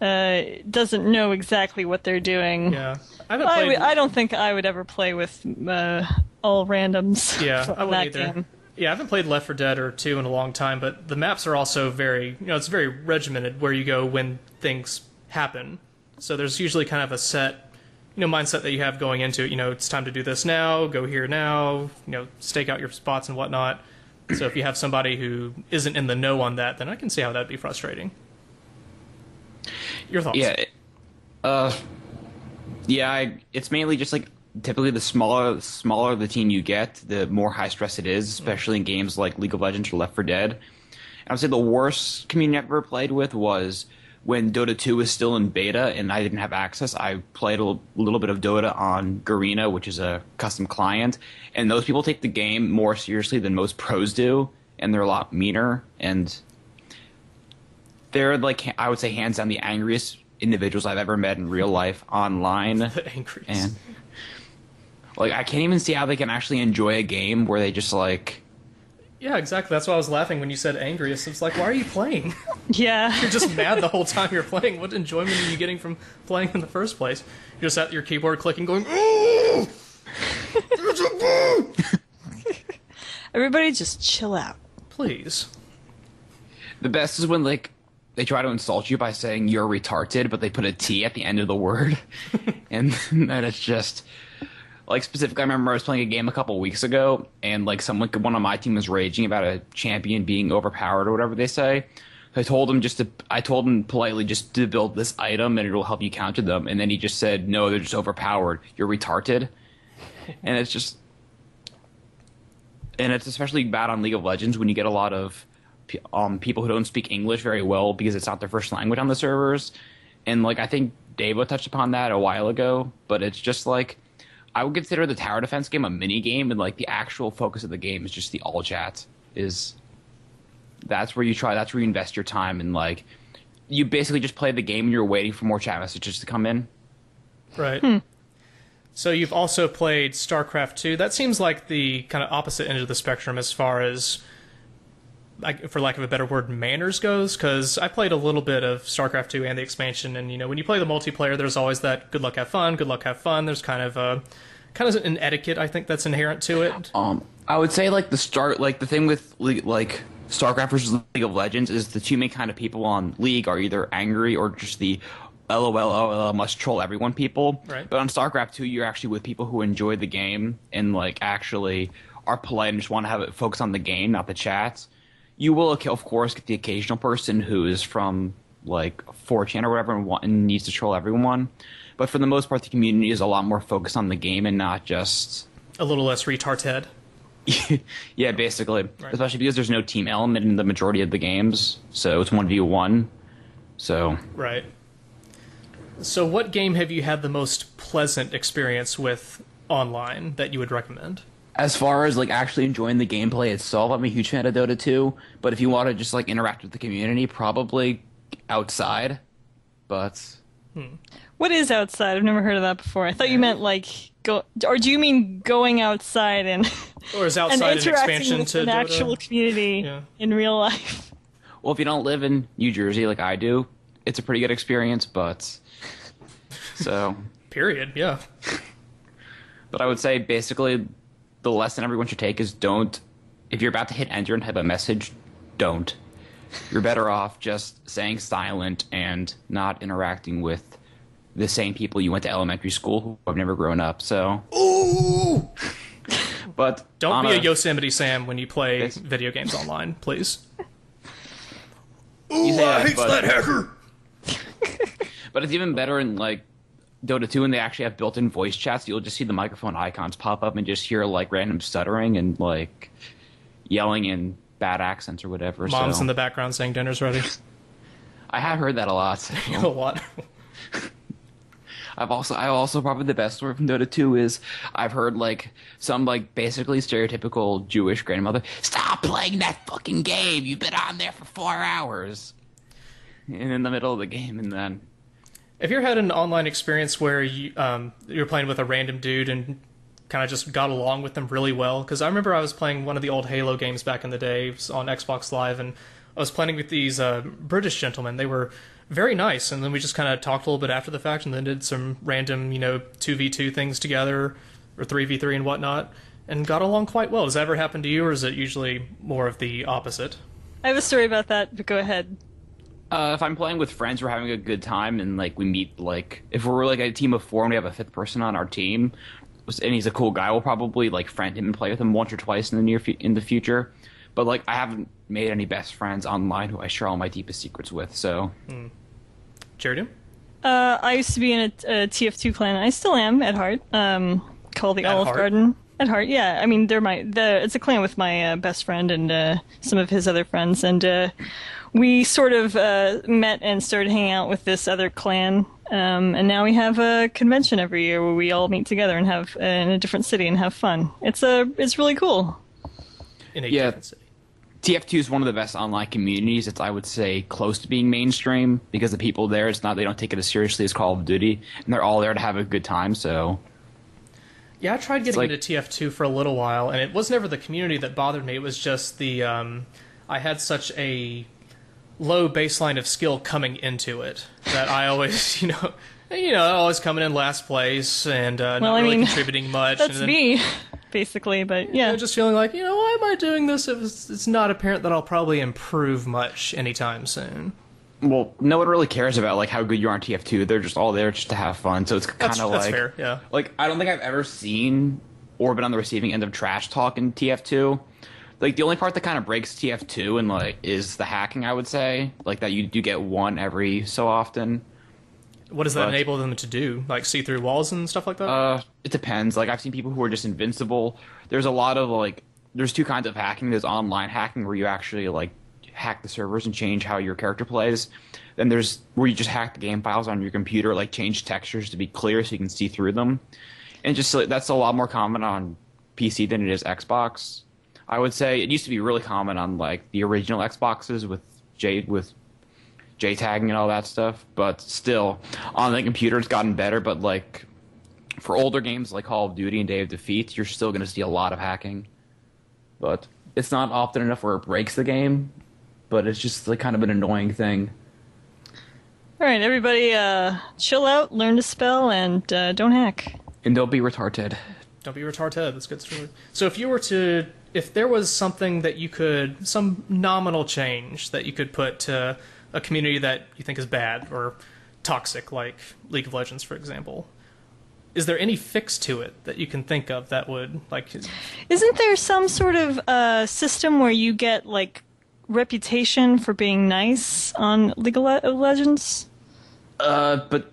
uh, doesn't know exactly what they're doing. yeah. I haven't I, played. would- don't think I would ever play with uh, all randoms. Yeah, I wouldn't either. game. Yeah, I haven't played Left 4 Dead or 2 in a long time, but the maps are also very, you know, it's very regimented where you go when things happen. So there's usually kind of a set, you know, mindset that you have going into it. You know, it's time to do this now, go here now, you know, stake out your spots and whatnot. So if you have somebody who isn't in the know on that, then I can see how that'd be frustrating. Your thoughts? yeah, uh, yeah, I, it's mainly just like typically the smaller smaller the team you get, the more high stress it is, especially in games like League of Legends or Left 4 Dead. And I would say the worst community I've ever played with was when Dota 2 was still in beta and I didn't have access. I played a little bit of Dota on Garena, which is a custom client, and those people take the game more seriously than most pros do, and they're a lot meaner and they're like I would say hands down the angriest individuals I've ever met in real life online. The angriest. And like I can't even see how they can actually enjoy a game where they just like Yeah, exactly. That's why I was laughing when you said angry. It's like, why are you playing? Yeah. You're just mad the whole time you're playing. What enjoyment are you getting from playing in the first place? You're just at your keyboard clicking, going, "Ooh!" Everybody just chill out. please. The best is when like they try to insult you by saying you're retarded, but they put a T at the end of the word, and then it's just like specifically. I remember I was playing a game a couple weeks ago, and like someone, one on my team was raging about a champion being overpowered or whatever they say. I told him just to. I told him politely just to build this item, and it'll help you counter them. And then he just said, "No, they're just overpowered. You're retarded." and it's just, and it's especially bad on League of Legends when you get a lot of um, people who don't speak English very well because it's not their first language on the servers. And like I think Davo touched upon that a while ago, but it's just like I would consider the tower defense game a mini game, and like the actual focus of the game is just the all chat. Is that's where you try. That's where you invest your time, and like you basically just play the game and you're waiting for more chat messages to come in. Right. Hmm. So you've also played StarCraft 2. That seems like the kind of opposite end of the spectrum as far as, like, for lack of a better word, manners goes. Because I played a little bit of StarCraft 2 and the expansion, and you know, when you play the multiplayer, there's always that good luck, have fun, good luck, have fun. There's kind of a kind of an etiquette I think that's inherent to it. Um, I would say like the start, like the thing with like StarCraft versus League of Legends is the two main kind of people on League are either angry or just the LOL, LOL must troll everyone people. Right. But on StarCraft 2, you're actually with people who enjoy the game and like actually are polite and just want to have it focus on the game, not the chats. You will, of course, get the occasional person who is from like 4chan or whatever and, want, and needs to troll everyone. But for the most part, the community is a lot more focused on the game and not just A little less retarded. yeah, basically. Especially because there's no team element in the majority of the games, so it's one v one. So Right. So, what game have you had the most pleasant experience with online that you would recommend? As far as like actually enjoying the gameplay itself, I'm a huge fan of Dota 2. But if you want to just like interact with the community, probably outside. But hmm. What is outside? I've never heard of that before. I thought you meant like go, or do you mean going outside and Or is and outside an interacting expansion with to an Dota? actual community Yeah. in real life? well, if you don't live in New Jersey like I do, it's a pretty good experience. But so, Period. Yeah. but I would say basically the lesson everyone should take is don't. If you're about to hit enter and type a message, don't. You're better off just staying silent and not interacting with the same people you went to elementary school who have never grown up. So, Ooh. but Don't on be a Yosemite Sam when you play video games online, please. You say that, but, hacker. but it's even better in like Dota 2 and they actually have built-in voice chats. You'll just see the microphone icons pop up and just hear like random stuttering and like yelling in bad accents or whatever. Mom's so. in the background saying dinner's ready. I have heard that a lot. so. a lot. I've also I also probably the best story from Dota 2 is I've heard like some like basically stereotypical Jewish grandmother stop playing that fucking game you've been on there for four hours and in the middle of the game and then Have you ever had an online experience where you um, you're playing with a random dude and kind of just got along with them really well? Because I remember I was playing one of the old Halo games back in the day on Xbox Live, and I was playing with these uh, British gentlemen. They were very nice, and then we just kind of talked a little bit after the fact, and then did some random, you know, two v two things together, or three v three and whatnot, and got along quite well. Does that ever happen to you, or is it usually more of the opposite? I have a story about that, but go ahead. Uh, if I'm playing with friends, we're having a good time, and like we meet, like if we're like a team of four and we have a fifth person on our team, and he's a cool guy, we'll probably like friend him and play with him once or twice in the near fu- in the future. But like I haven't made any best friends online who I share all my deepest secrets with. So Jared? Uh, I used to be in a, a TF2 clan. I still am at heart. Um, called the At Olive heart? Garden. At heart, yeah. I mean, they're my the it's a clan with my uh, best friend and uh, some of his other friends, and uh, we sort of uh, met and started hanging out with this other clan. Um, and now we have a convention every year where we all meet together and have uh, in a different city and have fun. It's a it's really cool. In a Yeah. different city. TF2 is one of the best online communities. It's I would say close to being mainstream because the people there, it's not they don't take it as seriously as Call of Duty, and they're all there to have a good time. So Yeah, I tried getting like- into TF2 for a little while, and it was never the community that bothered me. It was just the um, I had such a low baseline of skill coming into it that I always, you know, you know, always coming in last place and uh, Well, not I really mean, contributing much. That's and then, me. basically. But yeah, You know, just feeling like, you know, why am I doing this if it's, it's not apparent that I'll probably improve much anytime soon? Well, no one really cares about like how good you are on TF2. They're just all there just to have fun. So it's kind of like fair, yeah. like I don't think I've ever seen or been on the receiving end of trash talk in TF2. Like the only part that kind of breaks TF2 and like is the hacking. I would say like that you do get one every so often. What does that But- enable them to do? Like see through walls and stuff like that? Uh, it depends. Like I've seen people who are just invincible. There's a lot of like there's two kinds of hacking. There's online hacking where you actually like hack the servers and change how your character plays. Then there's where you just hack the game files on your computer, like change textures to be clear so you can see through them. And just that's a lot more common on PC than it is Xbox. I would say it used to be really common on like the original Xboxes with J with J tagging and all that stuff, but still on the computer it's gotten better. But like for older games like Call of Duty and Day of Defeat, you're still going to see a lot of hacking. But it's not often enough where it breaks the game, but it's just like kind of an annoying thing. all right, everybody, uh, chill out, learn to spell, and uh, don't hack. And don't be retarded. Don't be retarded. That's good story. So if you were to, if there was something that you could, some nominal change that you could put to a community that you think is bad or toxic, like League of Legends, for example, is there any fix to it that you can think of that would like? Isn't there some sort of uh, system where you get like reputation for being nice on League of Le- of Legends? Uh, but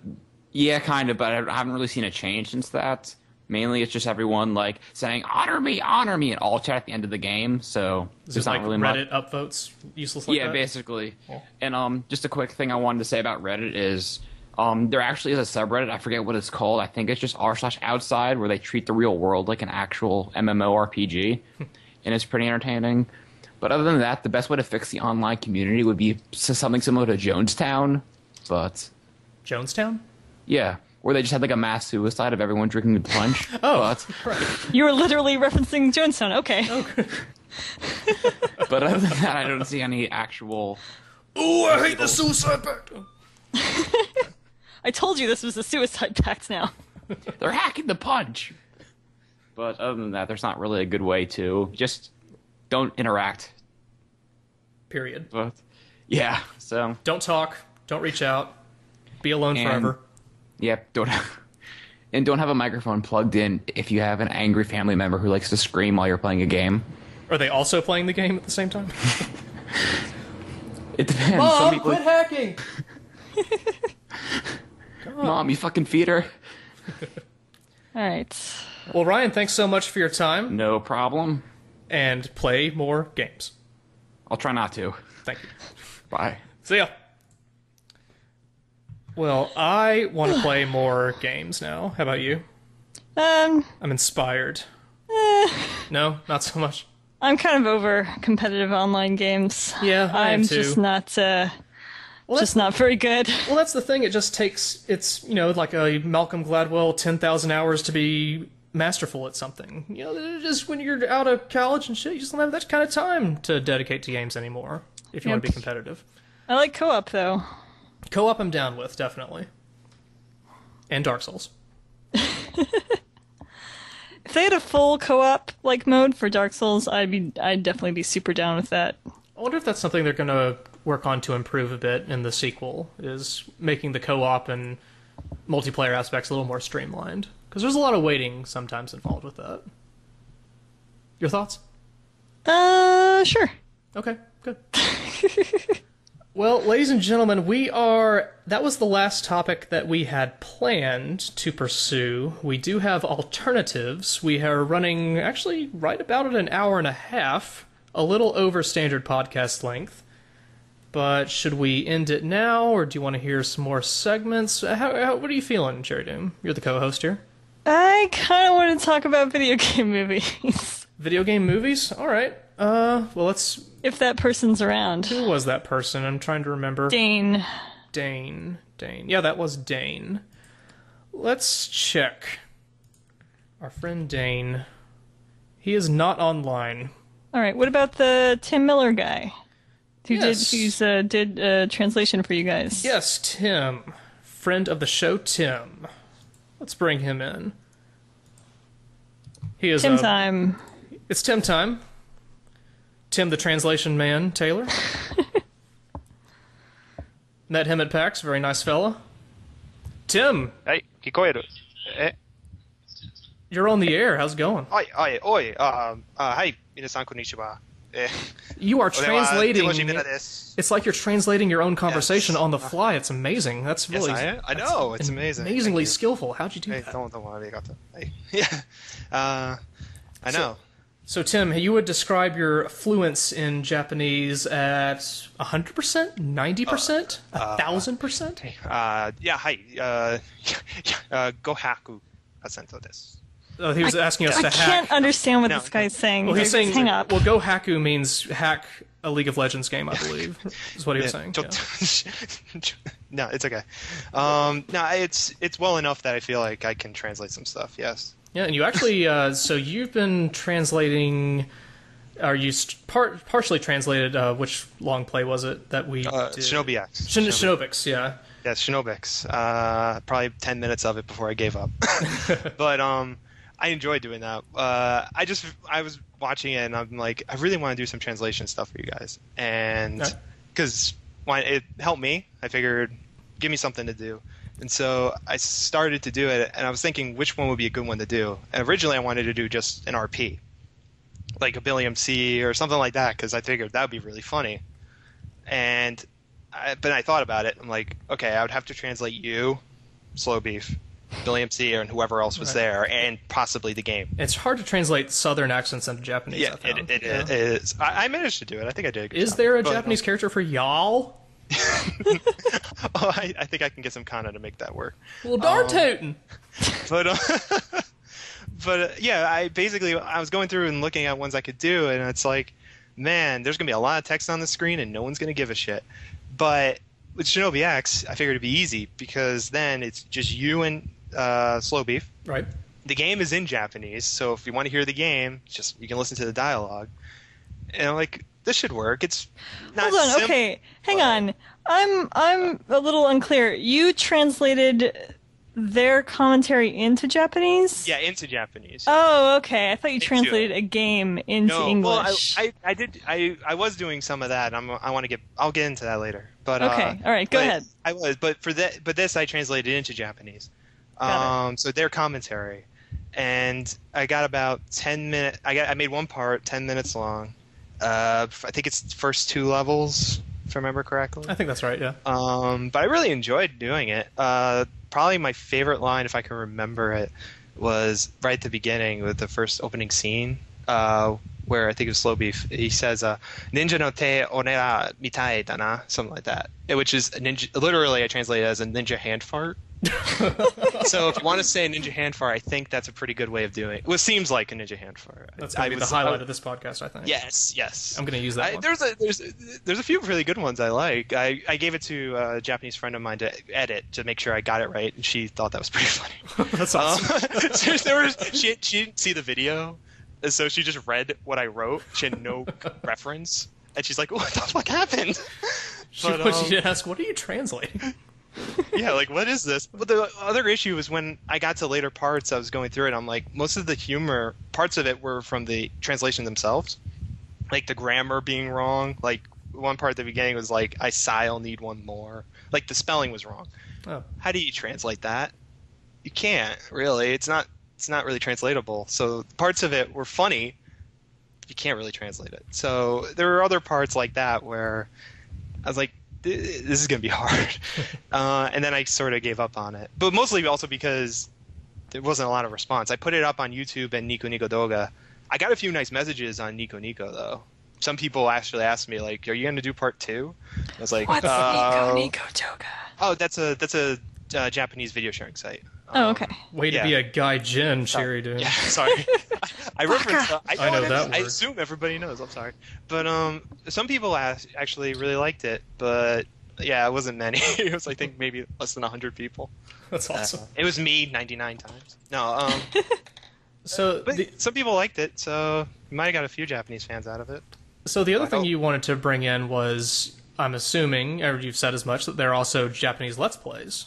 yeah, kind of. But I haven't really seen a change since that. Mainly, it's just everyone like saying "honor me, honor me" in all chat at the end of the game. So Is there's it not like really much. Reddit upvotes useless like yeah, that? basically. And um, just a quick thing I wanted to say about Reddit is um, there actually is a subreddit. I forget what it's called. I think it's just r slash outside where they treat the real world like an actual MMORPG, and it's pretty entertaining. But other than that, the best way to fix the online community would be something similar to Jonestown, but Jonestown. yeah, where they just had like a mass suicide of everyone drinking the punch. Oh, but, You were literally referencing Jonestown. Okay. Oh, but other than that, I don't see any actual. Oh, I hate the suicide pact. I told you this was a suicide pact now. They're hacking the punch. But other than that, there's not really a good way to just don't interact. Period. But yeah, so Don't talk. Don't reach out. Be alone And- forever. Yep, don't and don't have a microphone plugged in if you have an angry family member who likes to scream while you're playing a game. Are they also playing the game at the same time? It depends. Some Mom, people, quit hacking. Mom, you fucking feed her. All right. Well, Ryan, thanks so much for your time No problem. and play more games. I'll try not to. Thank you. Bye. See ya. Well, I want to play more games now. How about you? Um, I'm inspired. eh, No, not so much. I'm kind of over competitive online games. Yeah, I am I'm too. just not, uh, Well, just not very good. well, that's the thing. It just takes it's you know like a Malcolm Gladwell ten thousand hours to be masterful at something. You know, just when you're out of college and shit, you just don't have that kind of time to dedicate to games anymore. If you want to Yep. be competitive, I like co-op though. Co-op I'm down with definitely, and Dark Souls. If they had a full co-op like mode for Dark Souls, I'd be, I'd definitely be super down with that. I wonder if that's something they're going to work on to improve a bit in the sequel, is making the co-op and multiplayer aspects a little more streamlined. Because there's a lot of waiting sometimes involved with that. Your thoughts? Uh, sure. Okay, good. well, ladies and gentlemen, we are. That was the last topic that we had planned to pursue. We do have alternatives. We are running actually right about at an hour and a half, a little over standard podcast length. But should we end it now, or do you want to hear some more segments? Uh, how, how, what are you feeling, Cherrydoom? You're the co-host here. I kind of want to talk about video game movies. Video game movies. All right. Uh, well, let's. if that person's around. Who was that person? I'm trying to remember. Dane. Dane. Dane. Yeah, that was Dane. Let's check. Our friend Dane. He is not online. All right. What about the Tim Miller guy? Who Yes. did who's uh, did uh, translation for you guys? Yes, Tim. Friend of the show, Tim. Let's bring him in. He is Tim uh, time. It's Tim time. Tim the translation man Taylor. Met him at PAX. Very nice fella. Tim. Hey, Kikoiru. Eh? You're on the air. How's it going? Oi, oi, oi. Uh, uh, hey, minasan konnichiwa. Eh. You are translating. It's like you're translating your own conversation yes. on the fly. It's amazing. That's really. Yes, I, I know. It's amazing. Amazingly skillful. How'd you do hey, that? Don't, don't worry. Got to, hey. yeah. Uh, I know. So, so, Tim, you would describe your fluence in Japanese at 100%, 90%, uh, uh 1000%? Uh, yeah, hi. Uh, uh, gohaku percent. Oh, he was I, asking us I to hack. I can't understand what no. this guy's saying. Well, he's saying, hang up. Well, Gohaku means hack a League of Legends game, I believe, is what he was saying. Yeah. no, it's okay. Um, no, it's it's well enough that I feel like I can translate some stuff, yes. Yeah, and you actually, uh, so you've been translating, or you st- part, partially translated, uh, which long play was it that we Uh, did? Shin- Shinobi X, yeah. Yeah, Shinobi X. Uh, probably ten minutes of it before I gave up. but um, I enjoyed doing that. Uh, I just I was watching it and I'm like, I really want to do some translation stuff for you guys, and because why it helped me, I figured give me something to do. And so I started to do it, and I was thinking which one would be a good one to do. And originally, I wanted to do just an RP, like a Billiam C or something like that, because I figured that would be really funny. And I, but I thought about it. I'm like, okay, I would have to translate you, Slowbeef, Billiam C, and whoever else was Right. there, and possibly the game. It's hard to translate Southern accents into Japanese. Yeah, it, it, Yeah. it is. I, I managed to do it. I think I did. Is job. there a But, um, Japanese character for y'all? oh, I, I think I can get some kana to make that work. Well, darn tootin'. but uh, but uh, yeah, I basically I was going through and looking at ones I could do, and it's like, man, there's gonna be a lot of text on the screen, and no one's gonna give a shit. But with Shinobi X, I figured it'd be easy because then it's just you and uh, Slowbeef. Right. The game is in Japanese, so if you want to hear the game, just you can listen to the dialogue. And I'm like, this should work. It's not Hold on. sim- Okay, hang on. I'm I'm a little unclear. You translated their commentary into Japanese? Yeah, into Japanese. Oh, okay. I thought you Into- translated a game into no, English. Well, I, I, I did. I, I was doing some of that. I'm, I want to get. I'll get into that later. But uh, Okay, all right, go but ahead. I was, but for that, but this I translated into Japanese. Got Um, so their commentary, and I got about ten minutes. I got. I made one part ten minutes long. Uh, I think it's the first two levels, if I remember correctly. I think that's right, yeah. Um, but I really enjoyed doing it. Uh, probably my favorite line, if I can remember it, was right at the beginning with the first opening scene, uh, where I think it was Slowbeef. He says, uh, "Ninja no te onera mitai da na," something like that, which is ninja. Literally, I translate it as a ninja hand fart. so if you want to say ninja hand fart, I think that's a pretty good way of doing it. Well, it seems like a ninja hand fart. That's going I to be would- the highlight I- of this podcast, I think. Yes, yes. I'm going to use that I, one. there's a there's there's a few really good ones I like. I, I gave it to a Japanese friend of mine to edit to make sure I got it right, and she thought that was pretty funny. That's awesome. Um, so there was she she didn't see the video, so she just read what I wrote. She had no reference, and she's like, "What the fuck happened?" She But, wants um, you to ask, what are you translating? yeah, like what is this? But the other issue was when I got to later parts, I was going through it. I'm like, most of the humor parts of it were from the translation themselves, like the grammar being wrong. Like one part at the beginning was like, "I sigh, I'll need one more." Like the spelling was wrong. Oh. How do you translate that? You can't really. It's not. It's not really translatable. So parts of it were funny. You can't really translate it. So there were other parts like that where I was like, "Th- this is going to be hard. uh, and then I sort of gave up on it. But mostly also because there wasn't a lot of response. I put it up on YouTube and Nico Nico Douga. I got a few nice messages on Nico Nico, though. Some people actually asked me, like, are you going to do part two? I was like, What's uh, Nico Nico Douga? Oh, that's a that's a uh, Japanese video sharing site. Oh, okay. Way to yeah. be a gaijin, Cherry dude. Yeah, sorry. I reference. I know, I know it. that I assume everybody knows. I'm sorry, but um, some people asked, actually really liked it, but yeah, it wasn't many. it was I think maybe less than hundred people. That's awesome. Uh, it was me 99 times. No, um, So, but the, some people liked it, so you might have got a few Japanese fans out of it. so the other I thing hope. you wanted to bring in was, I'm assuming, or you've said as much, that there are also Japanese Let's Plays.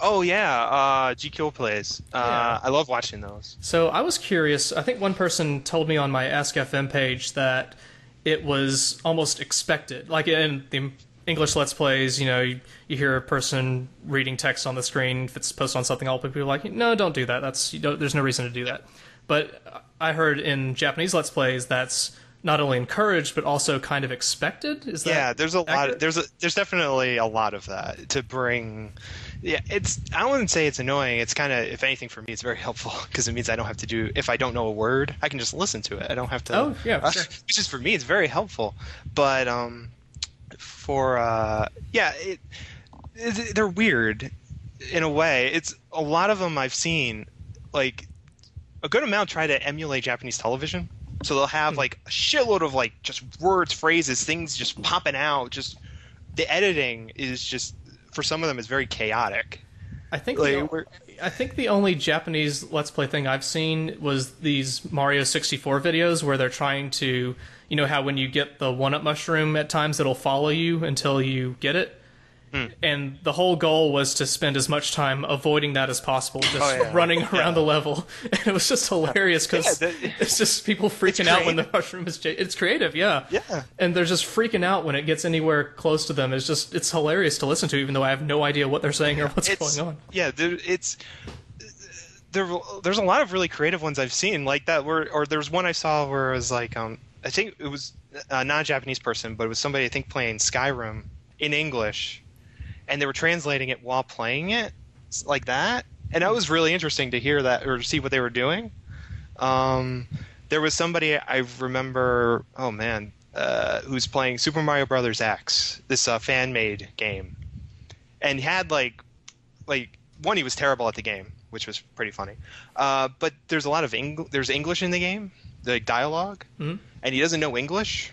Oh yeah, uh, jikkyou plays. Uh, I love watching those. So I was curious. I think one person told me on my Ask FM page that it was almost expected. Like in the English Let's Plays, you know, you, you hear a person reading text on the screen. If it's posted on something, all people are like, "No, don't do that. That's you don't, there's no reason to do that." But I heard in Japanese Let's Plays that's not only encouraged but also kind of expected. Is that yeah, there's a lot. Of, there's a there's definitely a lot of that to bring. Yeah, it's. I wouldn't say it's annoying. It's kind of, if anything, for me, it's very helpful because it means I don't have to do. If I don't know a word, I can just listen to it. I don't have to. Oh, yeah, sure. Which is for me, it's very helpful. But um, for uh, yeah, it, it, they're weird in a way. It's a lot of them I've seen, like a good amount try to emulate Japanese television. So they'll have hmm. like a shitload of like just words, phrases, things just popping out. Just the editing is just for some of them is very chaotic. I think Like, the, I think the only Japanese Let's Play thing I've seen was these Mario 64 videos where they're trying to, you know, how when you get the one up mushroom at times it'll follow you until you get it. Hmm. And the whole goal was to spend as much time avoiding that as possible, just Oh, yeah. running around the level. And it was just hilarious because Yeah, it's just people freaking out when the mushroom is. j- It's creative, yeah. Yeah. And they're just freaking out when it gets anywhere close to them. It's just it's hilarious to listen to, even though I have no idea what they're saying or what's It's- going on. Yeah, there, it's there. There's a lot of really creative ones I've seen like that. Where or there's one I saw where it was like um I think it was a non-Japanese person, but it was somebody I think playing Skyrim in English, and they were translating it while playing it like that, and that was really interesting to hear that or see what they were doing. Um, there was somebody I remember. Oh man, uh, who's playing Super Mario Brothers X, this uh, fan-made game, and had like, like one he was terrible at the game, which was pretty funny. Uh, but there's a lot of Eng- there's English in the game, like dialogue, Mhm. and he doesn't know English,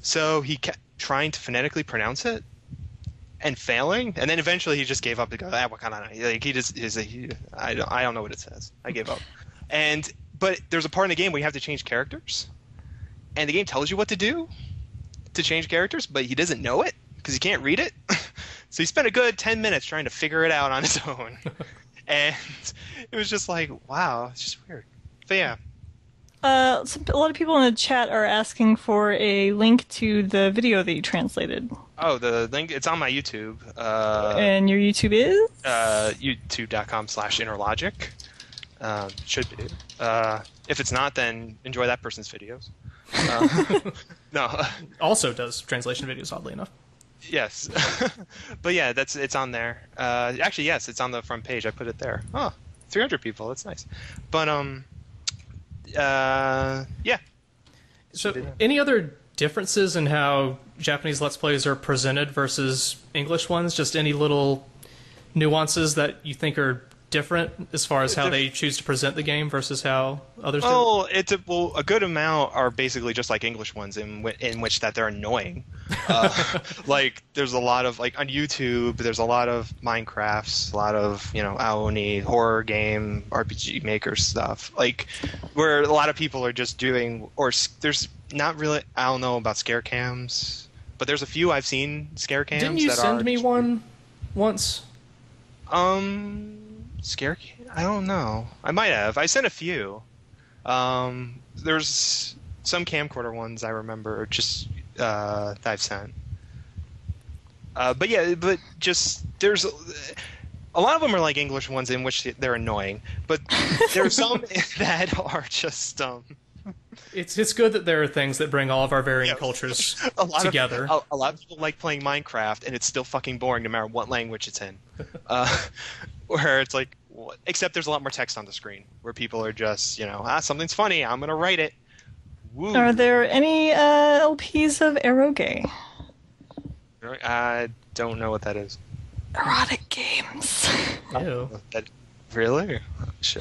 so he kept trying to phonetically pronounce it. And failing, and then eventually he just gave up. and go, ah, what kind of like he just is. He, I don't, I don't know what it says. I gave up. And but there's a part in the game where you have to change characters, and the game tells you what to do to change characters, but he doesn't know it because he can't read it. so he spent a good ten minutes trying to figure it out on his own, and it was just like, wow, it's just weird. But yeah, Uh, some, a lot of people in the chat are asking for a link to the video that you translated, oh, the link it's on my YouTube. Uh, and your YouTube is. uh, youtube.com/slash interlogic. Uh, should be. Uh, if it's not, then enjoy that person's videos. Uh, no. Also does translation videos, oddly enough. Yes, but yeah, that's it's on there. Uh, actually, yes, it's on the front page. I put it there. Oh, 300 people. That's nice. But um, uh, yeah. So, any other differences in how Japanese Let's Plays are presented versus English ones? Just any little nuances that you think are different as far as how they choose to present the game versus how others do? Oh, it's a, well, a good amount are basically just like English ones in in which that they're annoying. Uh, like there's a lot of like on YouTube, there's a lot of Minecrafts, a lot of you know Ao Oni horror game RPG maker stuff. Like where a lot of people are just doing or there's not really I don't know about scare cams, but there's a few I've seen scare cams. Didn't you send me one once? Um, scare. ca- I don't know. I might have. I sent a few. Um, there's some camcorder ones I remember just uh, that I've sent. Uh, but yeah, but just there's a lot of them are like English ones in which they're annoying, but there's some that are just um. It's it's good that there are things that bring all of our varying cultures a lot together. Of, a, a lot of people like playing Minecraft, and it's still fucking boring no matter what language it's in. uh, where it's like, what? except there's a lot more text on the screen, where people are just, you know, ah, something's funny, I'm gonna write it. Woo. Are there any uh, LPs of eroge? I don't know what that is. Erotic games. Ew. That really?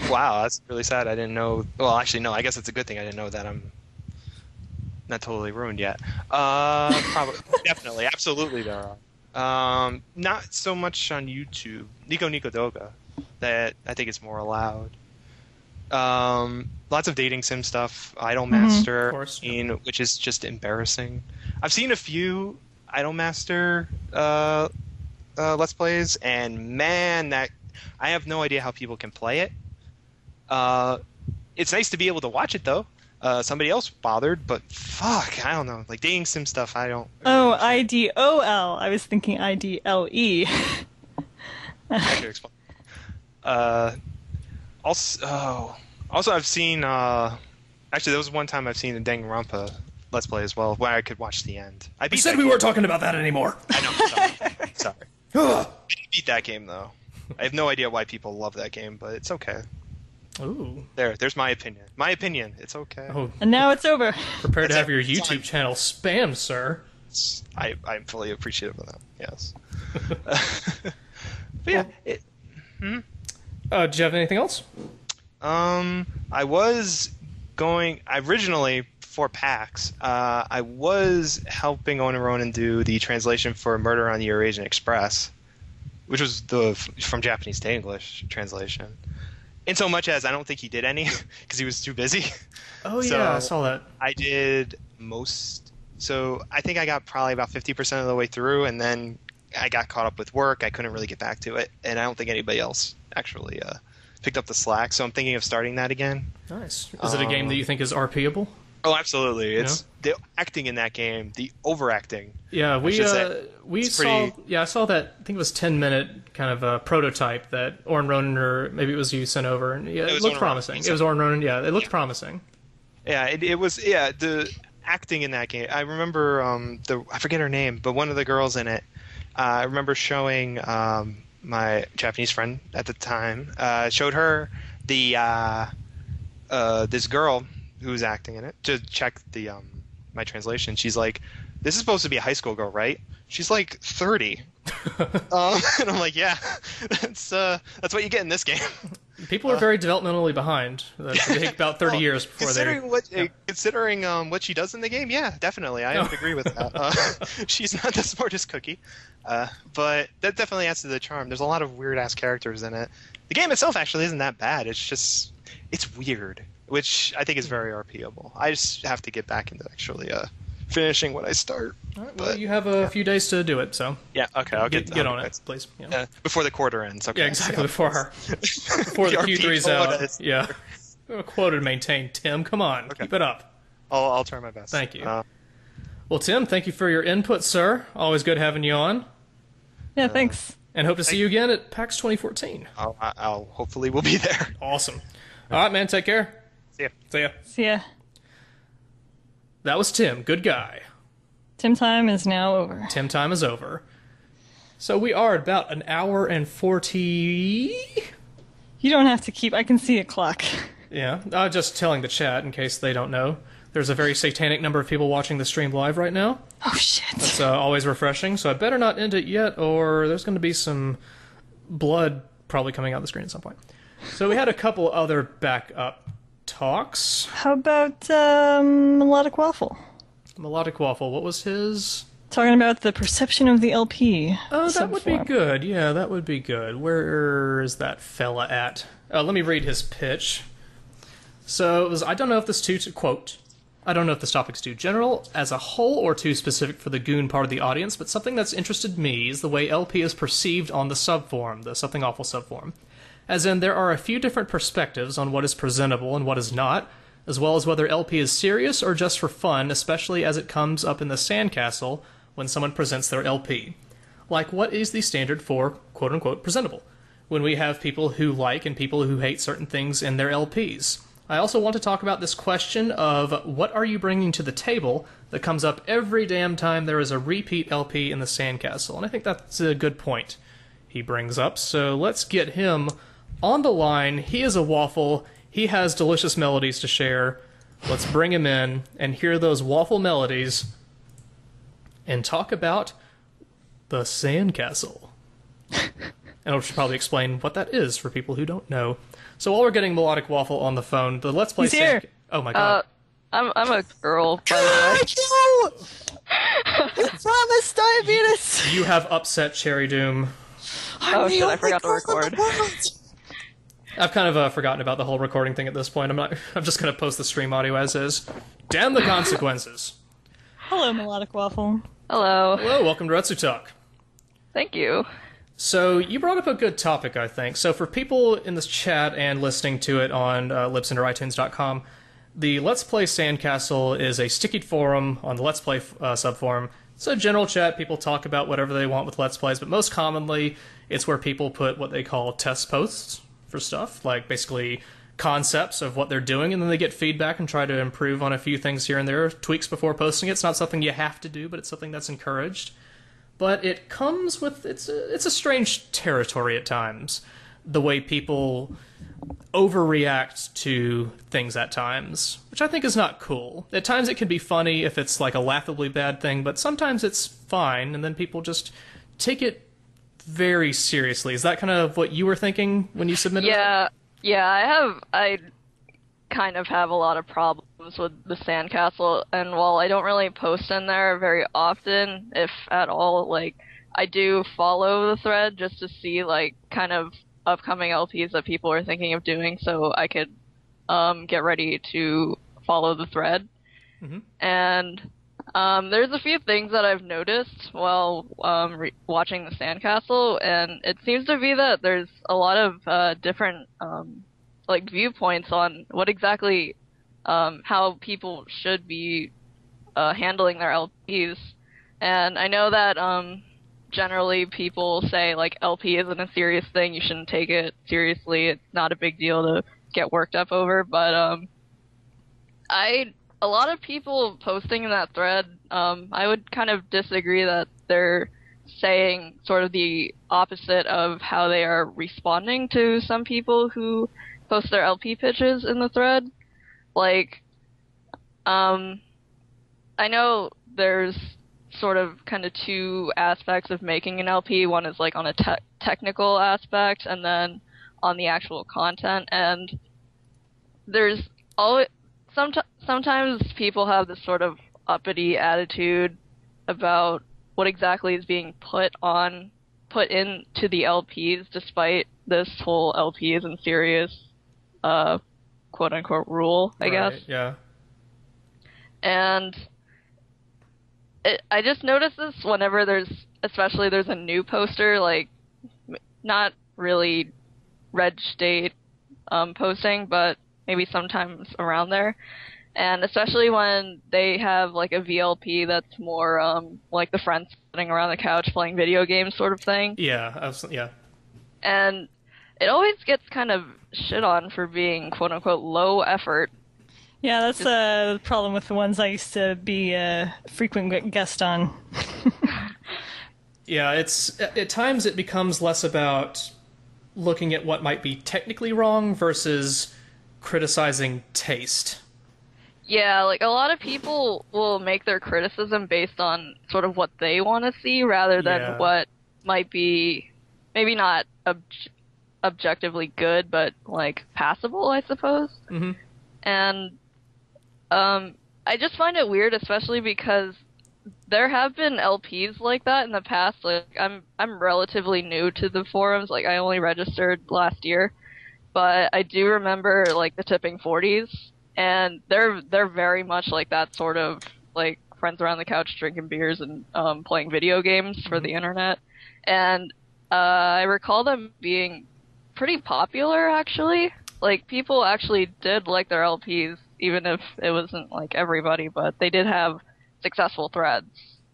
Wow, that's really sad. I didn't know. Well, actually, no. I guess it's a good thing I didn't know that. I'm not totally ruined yet. Uh, probably, definitely, absolutely there are. Um, not so much on YouTube. Nico Nico Douga. That I think it's more allowed. Um, lots of dating sim stuff. Idolmaster, Of course, scene, which is just embarrassing. I've seen a few Idolmaster uh, uh, Let's Plays, and man, that I have no idea how people can play it. Uh, it's nice to be able to watch it though. Uh, somebody else bothered, but fuck, I don't know. Like dating sim stuff, I don't. Oh, I D O L. I was thinking I D L E. I could. Uh, also, oh, also I've seen. Uh, actually, there was one time I've seen a Danganronpa Let's Play as well, where I could watch the end. I We beat said we game. weren't talking about that anymore. I know. Sorry. sorry. I didn't beat that game though. I have no idea why people love that game, but it's okay. Ooh. There, there's my opinion. My opinion. It's okay. Oh, and now it's over. prepare to That's have your it. It's YouTube channel spam, sir. I, I'm fully appreciative of that. Yes. but yeah, it, hmm? Uh, do you have anything else? Um, I was going originally for PAX. Uh, I was helping Owen do the translation for Murder on the Eurasian Express, which was the from Japanese to English translation. In so much as I don't think he did any because he was too busy. Oh So- yeah, I saw that. I did most. So I think I got probably about fifty percent of the way through, and then I got caught up with work. I couldn't really get back to it, and I don't think anybody else actually uh, picked up the slack. So I'm thinking of starting that again. Nice. Is it a game that you think is RPable? Oh, absolutely! It's the acting in that game, the overacting. Yeah, we uh, we It's saw. pretty- Yeah, I saw that. I think it was ten minute kind of uh, prototype that Orenronen or maybe it was you sent over, and yeah, It it, looked promising. He It was Orenronen. Yeah, it looked promising. Yeah, it, it was. Yeah, the acting in that game. I remember um, the I forget her name, but one of the girls in it. Uh, I remember showing um, my Japanese friend at the time. Uh, showed her the uh, uh, this girl who was acting in it to check the um, my translation. She's like, "This is supposed to be a high school girl, right?" She's like thirty. um, and I'm like, "Yeah, that's uh, that's what you get in this game." People are very developmentally behind. They take about thirty years before they. considering what uh, considering um, what she does in the game, yeah, definitely, I Oh. agree with that. Uh, she's not the smartest cookie, uh, but that definitely adds to the charm. There's a lot of weird ass characters in it. The game itself actually isn't that bad. It's just it's weird, which I think is very RPable. I just have to get back into actually uh, finishing what I start. Well, you have a few days to do it, so Yeah, okay, I'll get get I'll on get it, please. Yeah, Uh, before the quarter ends. Okay, yeah exactly. Before our, before the RP Q3's quota out. is- Yeah, a quota to maintain. Tim, come on, okay. keep it up. I'll, I'll try my best. Thank you. Uh, Well, Tim, thank you for your input, sir. Always good having you on. Yeah, thanks. And hope to see you again at PAX 2014. I'll, I'll hopefully we'll be there. Awesome. All right, man. Take care. See ya. See ya. See ya. That was Tim. Good guy. Tim time is now over. Tim time is over. So we are about an hour and 40. You don't have to keep. I can see a clock. Yeah, uh, just telling the chat in case they don't know. There's a very satanic number of people watching the stream live right now. Oh shit! It's uh, always refreshing, so I better not end it yet, or there's going to be some blood probably coming out the screen at some point. So we had a couple other backup talks. How about um, melodic waffle? Melodic Waffle, what was his? Talking about the perception of the LP. Oh, that would be good. Yeah, that would be good. Where is that fella at? Uh, let me read his pitch. So it was, I don't know if this too quote. I don't know if this topic's too general as a whole or too specific for the goon part of the audience, but something that's interested me is the way LP is perceived on the subform, the something awful subform. As in, there are a few different perspectives on what is presentable and what is not, as well as whether LP is serious or just for fun, especially as it comes up in the sandcastle when someone presents their LP. Like, what is the standard for quote unquote presentable? When we have people who like and people who hate certain things in their LPs. I also want to talk about this question of what are you bringing to the table that comes up every damn time there is a repeat LP in the sandcastle, and I think that's a good point he brings up. So let's get him on the line. He is a waffle. He has delicious melodies to share. Let's bring him in and hear those waffle melodies and talk about the sandcastle. and I should probably explain what that is for people who don't know. So while we're getting melodic waffle on the phone, the Let's Play He's here. Oh my god. Uh, I'm I'm a girl, by the way. You promised Diabetus. you have upset Cherrydoom. I'm oh shit, I forgot to record. I've kind of uh, forgotten about the whole recording thing at this point. I'm not. I'm just gonna post the stream audio as is. Damn the consequences. Hello, melodic waffle. Hello. Hello, welcome to Retsu Talk. Thank you. So you brought up a good topic, I think. So for people in this chat and listening to it on uh, lipsynderitunes.com, the Let's Play Sandcastle is a sticky forum on the Let's Play uh, subforum. It's a general chat. People talk about whatever they want with Let's Plays, but most commonly, it's where people put what they call test posts for stuff, like basically concepts of what they're doing, and then they get feedback and try to improve on a few things here and there, tweaks before posting it. It's not something you have to do, but it's something that's encouraged. But it comes with it's a, it's a strange territory at times. The way people overreact to things at times, which I think is not cool. At times it can be funny if it's like a laughably bad thing, but sometimes it's fine, and then people just take it very seriously. Is that kind of what you were thinking when you submitted? it? Yeah, yeah, I have. I kind of have a lot of problems with the sandcastle, and while I don't really post in there very often, if at all, like I do follow the thread just to see like kind of upcoming LPs that people are thinking of doing, so I could um, get ready to follow the thread. Mhm. And um, there's a few things that I've noticed while um, re- watching the Sandcastle, and it seems to be that there's a lot of uh, different um, like viewpoints on what exactly um, how people should be uh, handling their LPs. And I know that um, generally people say like LP isn't a serious thing, you shouldn't take it seriously. It's not a big deal to get worked up over, but um, I a lot of people posting in that thread, um, I would kind of disagree that they're saying sort of the opposite of how they are responding to some people who post their LP pitches in the thread. Like, um, I know there's sort of kind of two aspects of making an LP. One is like on a te- technical aspect, and then on the actual content. And there's always somet- sometimes people have this sort of uppity attitude about what exactly is being put on put into the LPs, despite this whole LP isn't serious, uh, quote unquote rule, I guess. Right, Yeah. And it, I just notice this whenever there's, especially there's a new poster, like not really red state um, posting, but maybe sometimes around there. And especially when they have like a VLP that's more um, like the friends sitting around the couch playing video games sort of thing. Yeah. abso- Yeah. And it always gets kind of shit on for being quote unquote low effort. Yeah, that's the problem with the ones I used to be a frequent guest on. Yeah, it's at at times it becomes less about looking at what might be technically wrong versus criticizing taste. Yeah, like a lot of people will make their criticism based on sort of what they want to see rather than Yeah. what might be maybe not ob- objectively good, but like passable, I suppose. Mm-hmm. And um, I just find it weird, especially because there have been LPs like that in the past. Like I'm I'm relatively new to the forums. Like I only registered last year, but I do remember like the tipping 40s, and they're they're very much like that sort of like friends around the couch drinking beers and um, playing video games for the internet. And uh, I recall them being pretty popular actually. Like people actually did like their LPs, even if it wasn't like everybody, but they did have successful threads,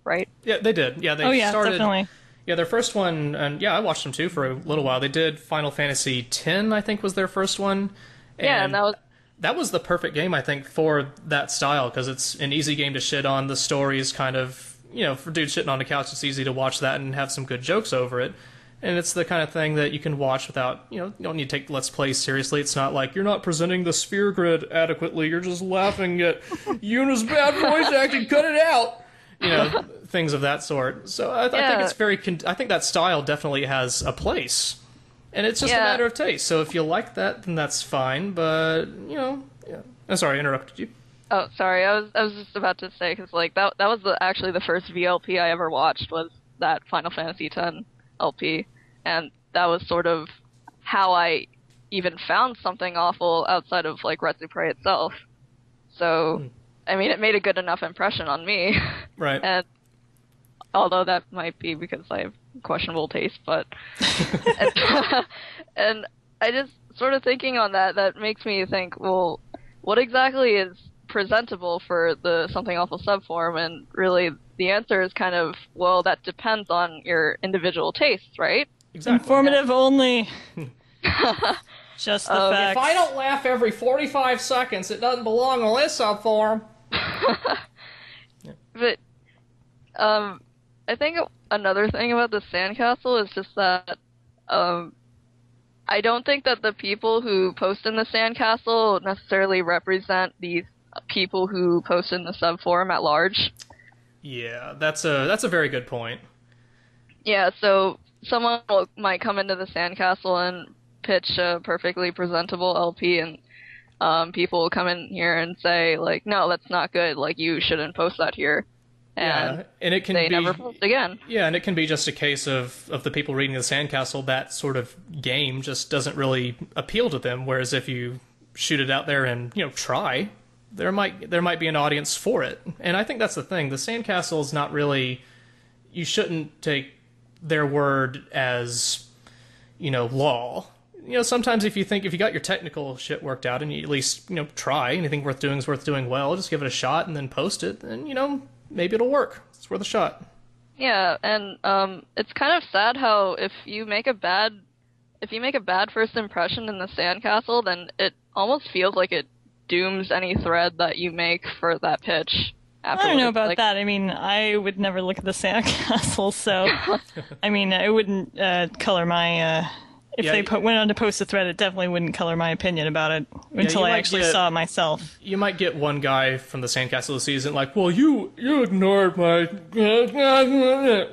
right? Yeah, they did. Yeah, they oh yeah, started. definitely. Yeah, their first one, and yeah, I watched them too for a little while. They did Final Fantasy X, I think, was their first one. yeah, and that was that was the perfect game, I think, for that style because it's an easy game to shit on. The story's kind of, you know, for dudes sitting on the couch, it's easy to watch that and have some good jokes over it. And it's the kind of thing that you can watch without, you know, you don't need to take Let's Play seriously. It's not like you're not presenting the sphere grid adequately. You're just laughing at Yuna's bad voice acting. Cut it out. You know, things of that sort. So I, I think it's very. Con- I think that style definitely has a place, and it's just a matter of taste. So if you like that, then that's fine. But you know, yeah. I'm sorry, I interrupted you. Oh, sorry. I was I was just about to say because like that that was the, actually the first VLP I ever watched was that Final Fantasy X LP, and that was sort of how I even found something awful outside of like Retsupurae itself. So, hmm. I mean, it made a good enough impression on me, Right. and although that might be because I've questionable taste, but and, and I just sort of thinking on that that makes me think, well, what exactly is presentable for the something awful subform? And really, the answer is kind of well, that depends on your individual tastes, right? Exactly. Informative only. Just the Um, facts. If I don't laugh every 45 seconds, it doesn't belong on this subform. But um, I think another thing about the sandcastle is just that um, I don't think that the people who post in the sandcastle necessarily represent these people who post in the subforum at large. Yeah, that's a that's a very good point. Yeah, so someone will, might come into the sandcastle and pitch a perfectly presentable LP, and um, people will come in here and say like, "No, that's not good. Like, you shouldn't post that here." And yeah, and it can they be never post again. Yeah, and it can be just a case of of the people reading the Sandcastle. That sort of game just doesn't really appeal to them. Whereas if you shoot it out there and you know try, there might there might be an audience for it. And I think that's the thing. The Sandcastle is not really. You shouldn't take their word as you know law. You know, sometimes if you think if you got your technical shit worked out and you at least you know try anything worth doing is worth doing well, just give it a shot and then post it, and you know maybe it'll work. It's worth a shot. Yeah, and um, it's kind of sad how if you make a bad, if you make a bad first impression in the sandcastle, then it almost feels like it dooms any thread that you make for that pitch. I don't know about Like, that. I mean, I would never look at the sandcastle, so I mean, it wouldn't uh, color my. Uh, if Yeah, they put, went on to post a thread, it definitely wouldn't color my opinion about it until you I actually get- saw it myself. You might get one guy from the Sandcastle this season like, "Well, you you ignored my," you know,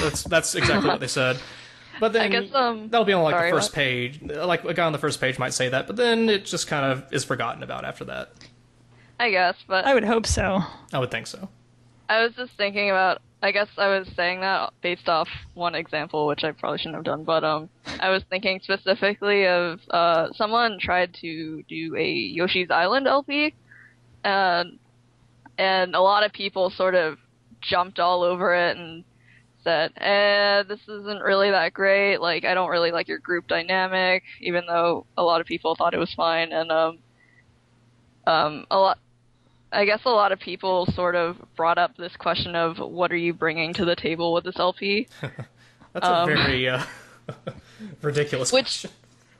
that's that's exactly what they said. But then I guess um, that'll be on like sorry, the first what? page. Like a guy on the first page might say that, but then it just kind of is forgotten about after that. I guess, but I would hope so. I would think so. I was just thinking about. I guess I was saying that based off one example, which I probably shouldn't have done. But um, I was thinking specifically of uh, someone tried to do a Yoshi's Island LP, and and a lot of people sort of jumped all over it and said, "Eh, this isn't really that great. Like, I don't really like your group dynamic," even though a lot of people thought it was fine. And um, um, a lot. I guess a lot of people sort of brought up this question of what are you bringing to the table with this LP? That's Um, a very uh, ridiculous Which- question.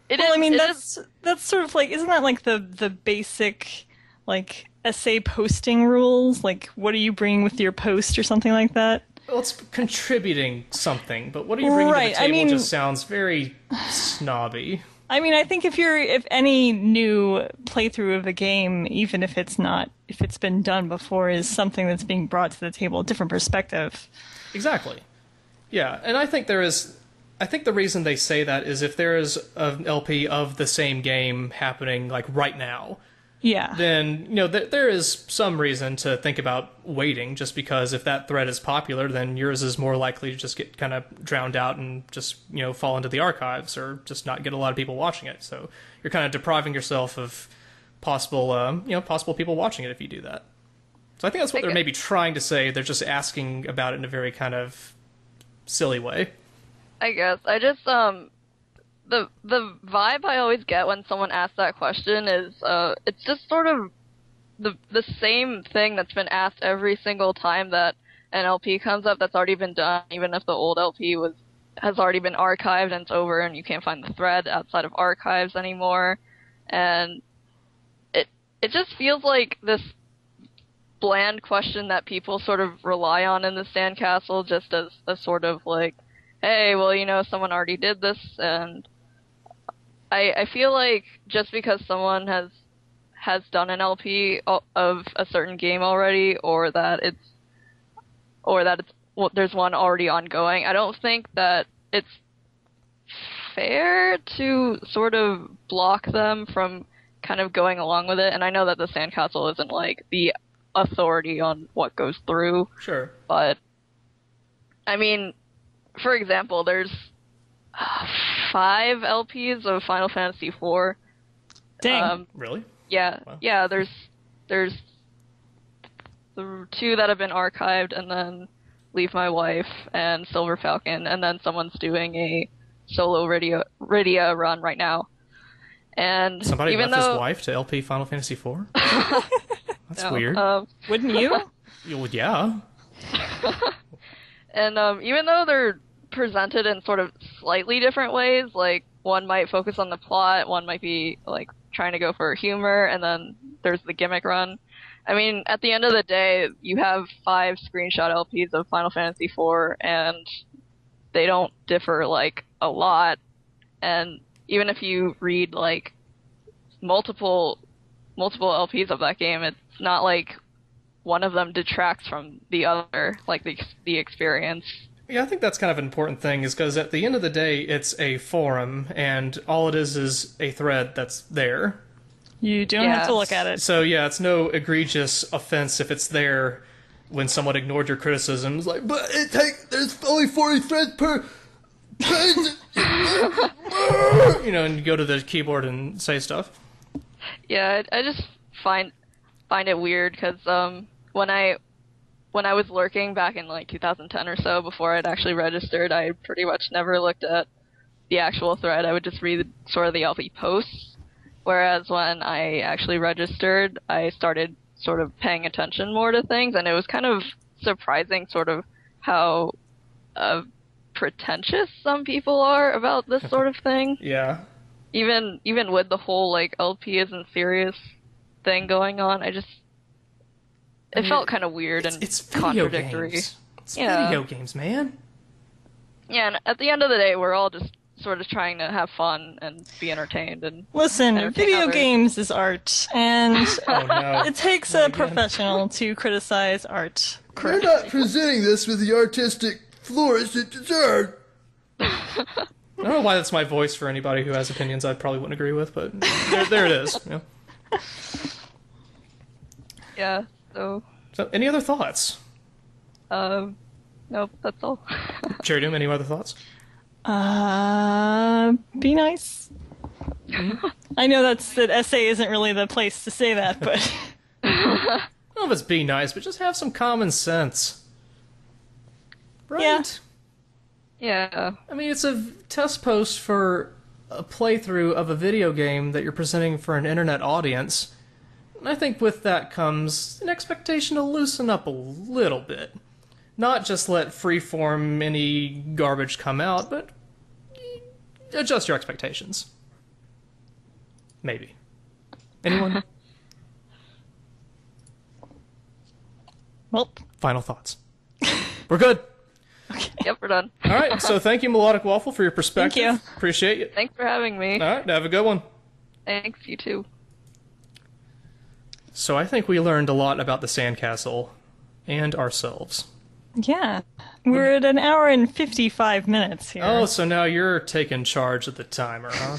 It well, is- I mean, it that's that's sort of like, isn't that like the the basic like SA posting rules? Like, what are you bringing with your post or something like that? Well, it's contributing something, but what are you bringing Right, to the table mean- just sounds very snobby. I mean, I think if you're if any new playthrough of a game, even if it's not if it's been done before, is something that's being brought to the table, a different perspective. Exactly. Yeah, and I think there is. I think the reason they say that is if there is an LP of the same game happening like right now, Yeah. then you know th- there is some reason to think about waiting. Just because if that thread is popular, then yours is more likely to just get kind of drowned out and just you know fall into the archives or just not get a lot of people watching it. So you're kind of depriving yourself of possible um, you know possible people watching it if you do that. So I think that's what they're maybe trying to say. They're just asking about it in a very kind of silly way. I guess I just um the the vibe I always get when someone asks that question is uh it's just sort of the the same thing that's been asked every single time that an LP comes up that's already been done, even if the old LP was has already been archived and it's over and you can't find the thread outside of archives anymore. And it it just feels like this bland question that people sort of rely on in the sandcastle just as a sort of like hey, well, you know, someone already did this, and I I feel like just because someone has has done an LP of a certain game already, or that it's or that it's well, there's one already ongoing, I don't think that it's fair to sort of block them from kind of going along with it. And I know that the Sandcastle isn't like the authority on what goes through, Sure. but I mean, for example, there's uh, five LPs of Final Fantasy IV. Dang. Um, Really? yeah, yeah. There's there's the two that have been archived, and then Leave My Wife and Silver Falcon, and then someone's doing a solo radio Rydia run right now. And Somebody even left though his wife to LP Final Fantasy IV. That's No, weird. um, Wouldn't you? Yeah, well, yeah. And um, even though they're presented in sort of slightly different ways, like one might focus on the plot, one might be like trying to go for humor, and then there's the gimmick run. I mean, at the end of the day, you have five screenshot LPs of Final Fantasy IV, and they don't differ like a lot. And even if you read like multiple multiple LPs of that game, it's not like one of them detracts from the other, like the the experience. Yeah, I think that's kind of an important thing, is because at the end of the day, it's a forum, and all it is is a thread that's there. You don't have to look at it. So yeah, it's no egregious offense if it's there when someone ignored your criticisms. Like, but it take there's only forty threads per you know, and you go to the keyboard and say stuff. Yeah, I, I just find find it weird because um, when I when I was lurking back in like 2010 or so, before I'd actually registered, I pretty much never looked at the actual thread. I would just read sort of the LP posts. Whereas when I actually registered, I started sort of paying attention more to things, and it was kind of surprising, sort of how uh, pretentious some people are about this sort of thing Yeah. even even with the whole like LP isn't serious thing going on, I just it mean, felt kind of weird and It's video contradictory. games. It's Yeah. video games, man. Yeah, and at the end of the day, we're all just sort of trying to have fun and be entertained and Listen, entertain video others. games is art, and Oh, no. it takes a professional to criticize art. You're not presenting this with the artistic flourish it deserved. I don't know why that's my voice for anybody who has opinions I probably wouldn't agree with, but there, there it is. Yeah. Yeah. So, So, any other thoughts? um, nope, that's all. Cherrydoom, any other thoughts? Uh, be nice. I know that's that SA isn't really the place to say that, but I don't know if it's be nice, but just have some common sense. Right? Yeah. I mean, it's a test post for a playthrough of a video game that you're presenting for an internet audience. And I think with that comes an expectation to loosen up a little bit. Not just let freeform any garbage come out, but adjust your expectations. Maybe. Anyone? well, Final thoughts. We're good. Okay. yep, we're done. All right. So thank you, Melodic Waffle, for your perspective. Thank you. Appreciate it. Thanks for having me. All right. Have a good one. Thanks, you too. So I think we learned a lot about the sandcastle and ourselves. yeah, we're at an hour and fifty-five minutes here. Oh, so now you're taking charge of the timer, huh?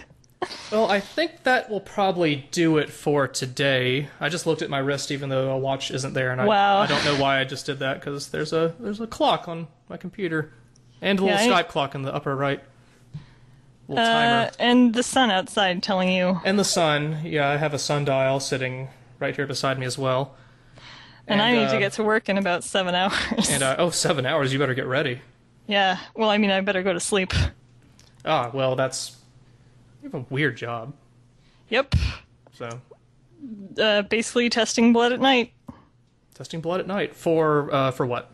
well, I think that will probably do it for today. I just looked at my wrist, even though a watch isn't there, and I, Wow. I don't know why I just did that because there's a there's a clock on my computer and a little Yeah, I- Skype clock in the upper right. Little uh, timer. and the sun outside telling you. And the sun. Yeah, I have a sundial sitting right here beside me as well. And, I need uh, to get to work in about seven hours. And uh, oh, seven hours. You better get ready. yeah, well, I mean, I better go to sleep. Ah, well, that's you have a weird job. Yep. So Uh, basically testing blood at night. testing blood at night for uh, for what?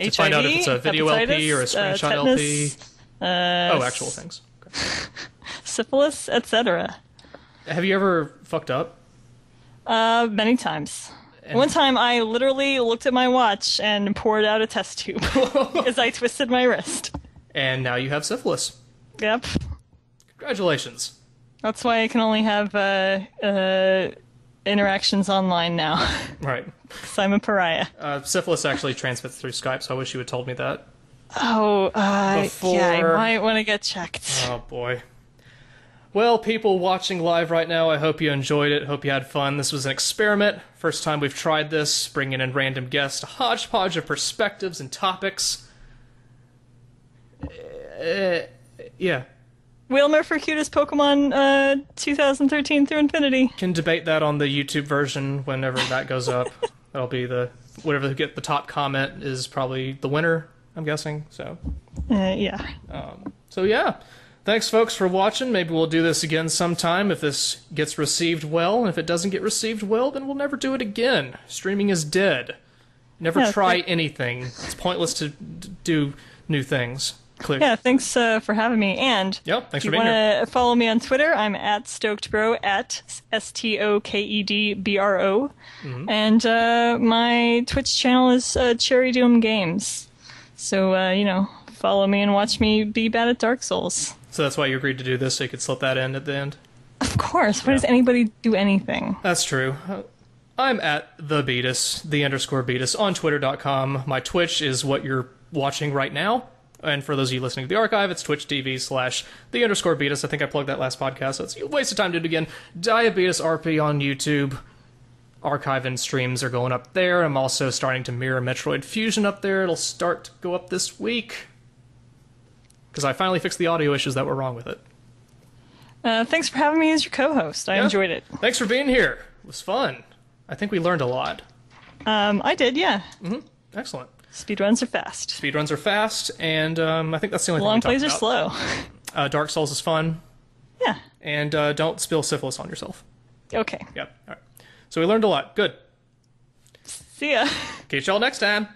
To find out if it's a video LP or a hepatitis, uh, screenshot tetanus, LP. Uh, Oh, actual things. Syphilis, etc. Have you ever fucked up? Uh, many times. One time I literally looked at my watch and poured out a test tube as I twisted my wrist. And now you have syphilis. Yep. Congratulations. That's why I can only have uh, uh, interactions online now. Right. Because I'm a pariah. Uh, syphilis actually transmits through Skype, so I wish you had told me that. Oh, uh, Before- yeah, I might want to get checked. Oh boy. Well, people watching live right now, I hope you enjoyed it. Hope you had fun. This was an experiment. First time we've tried this, bringing in random guests, a hodgepodge of perspectives and topics. Uh, yeah, Wailmer for cutest Pokemon uh, 2013 through Infinity. can debate that on the YouTube version whenever that goes up. That'll be the whatever get the top comment is probably the winner. I'm guessing. So, Uh, yeah. um, so yeah. Thanks, folks, for watching. Maybe we'll do this again sometime if this gets received well. And if it doesn't get received well, then we'll never do it again. Streaming is dead. Never Yeah, try thank- anything. It's pointless to d- do new things. Clear. Yeah, thanks uh, for having me. And Yep, thanks if you want to follow me on Twitter, I'm at StokedBro at S T O K E D B R O, Mhm. and uh, my Twitch channel is uh, Cherrydoom Games. So uh, you know, follow me and watch me be bad at Dark Souls. So that's why you agreed to do this, so you could slip that in at the end. Of course. Why does anybody do anything? That's true. Uh, I'm at the Betus, the underscore Betus on Twitter.com. My Twitch is what you're watching right now. And for those of you listening to the archive, it's Twitch TV slash the underscore Betus. I think I plugged that last podcast, so it's a waste of time to do it again. Diabetus RP on YouTube. Archive and streams are going up there. I'm also starting to mirror Metroid Fusion up there. It'll start to go up this week. Because I finally fixed the audio issues that were wrong with it. Uh, thanks for having me as your co-host. I Yeah. enjoyed it. Thanks for being here. It was fun. I think we learned a lot. Um, I did, yeah. hmm Excellent. Speedruns are fast. Speedruns are fast, and um, I think that's the only Long thing we plays are slow. Uh, Dark Souls is fun. Yeah. And uh, don't spill syphilis on yourself. Okay. Yep. All right. So we learned a lot. Good. See ya. Catch y'all next time.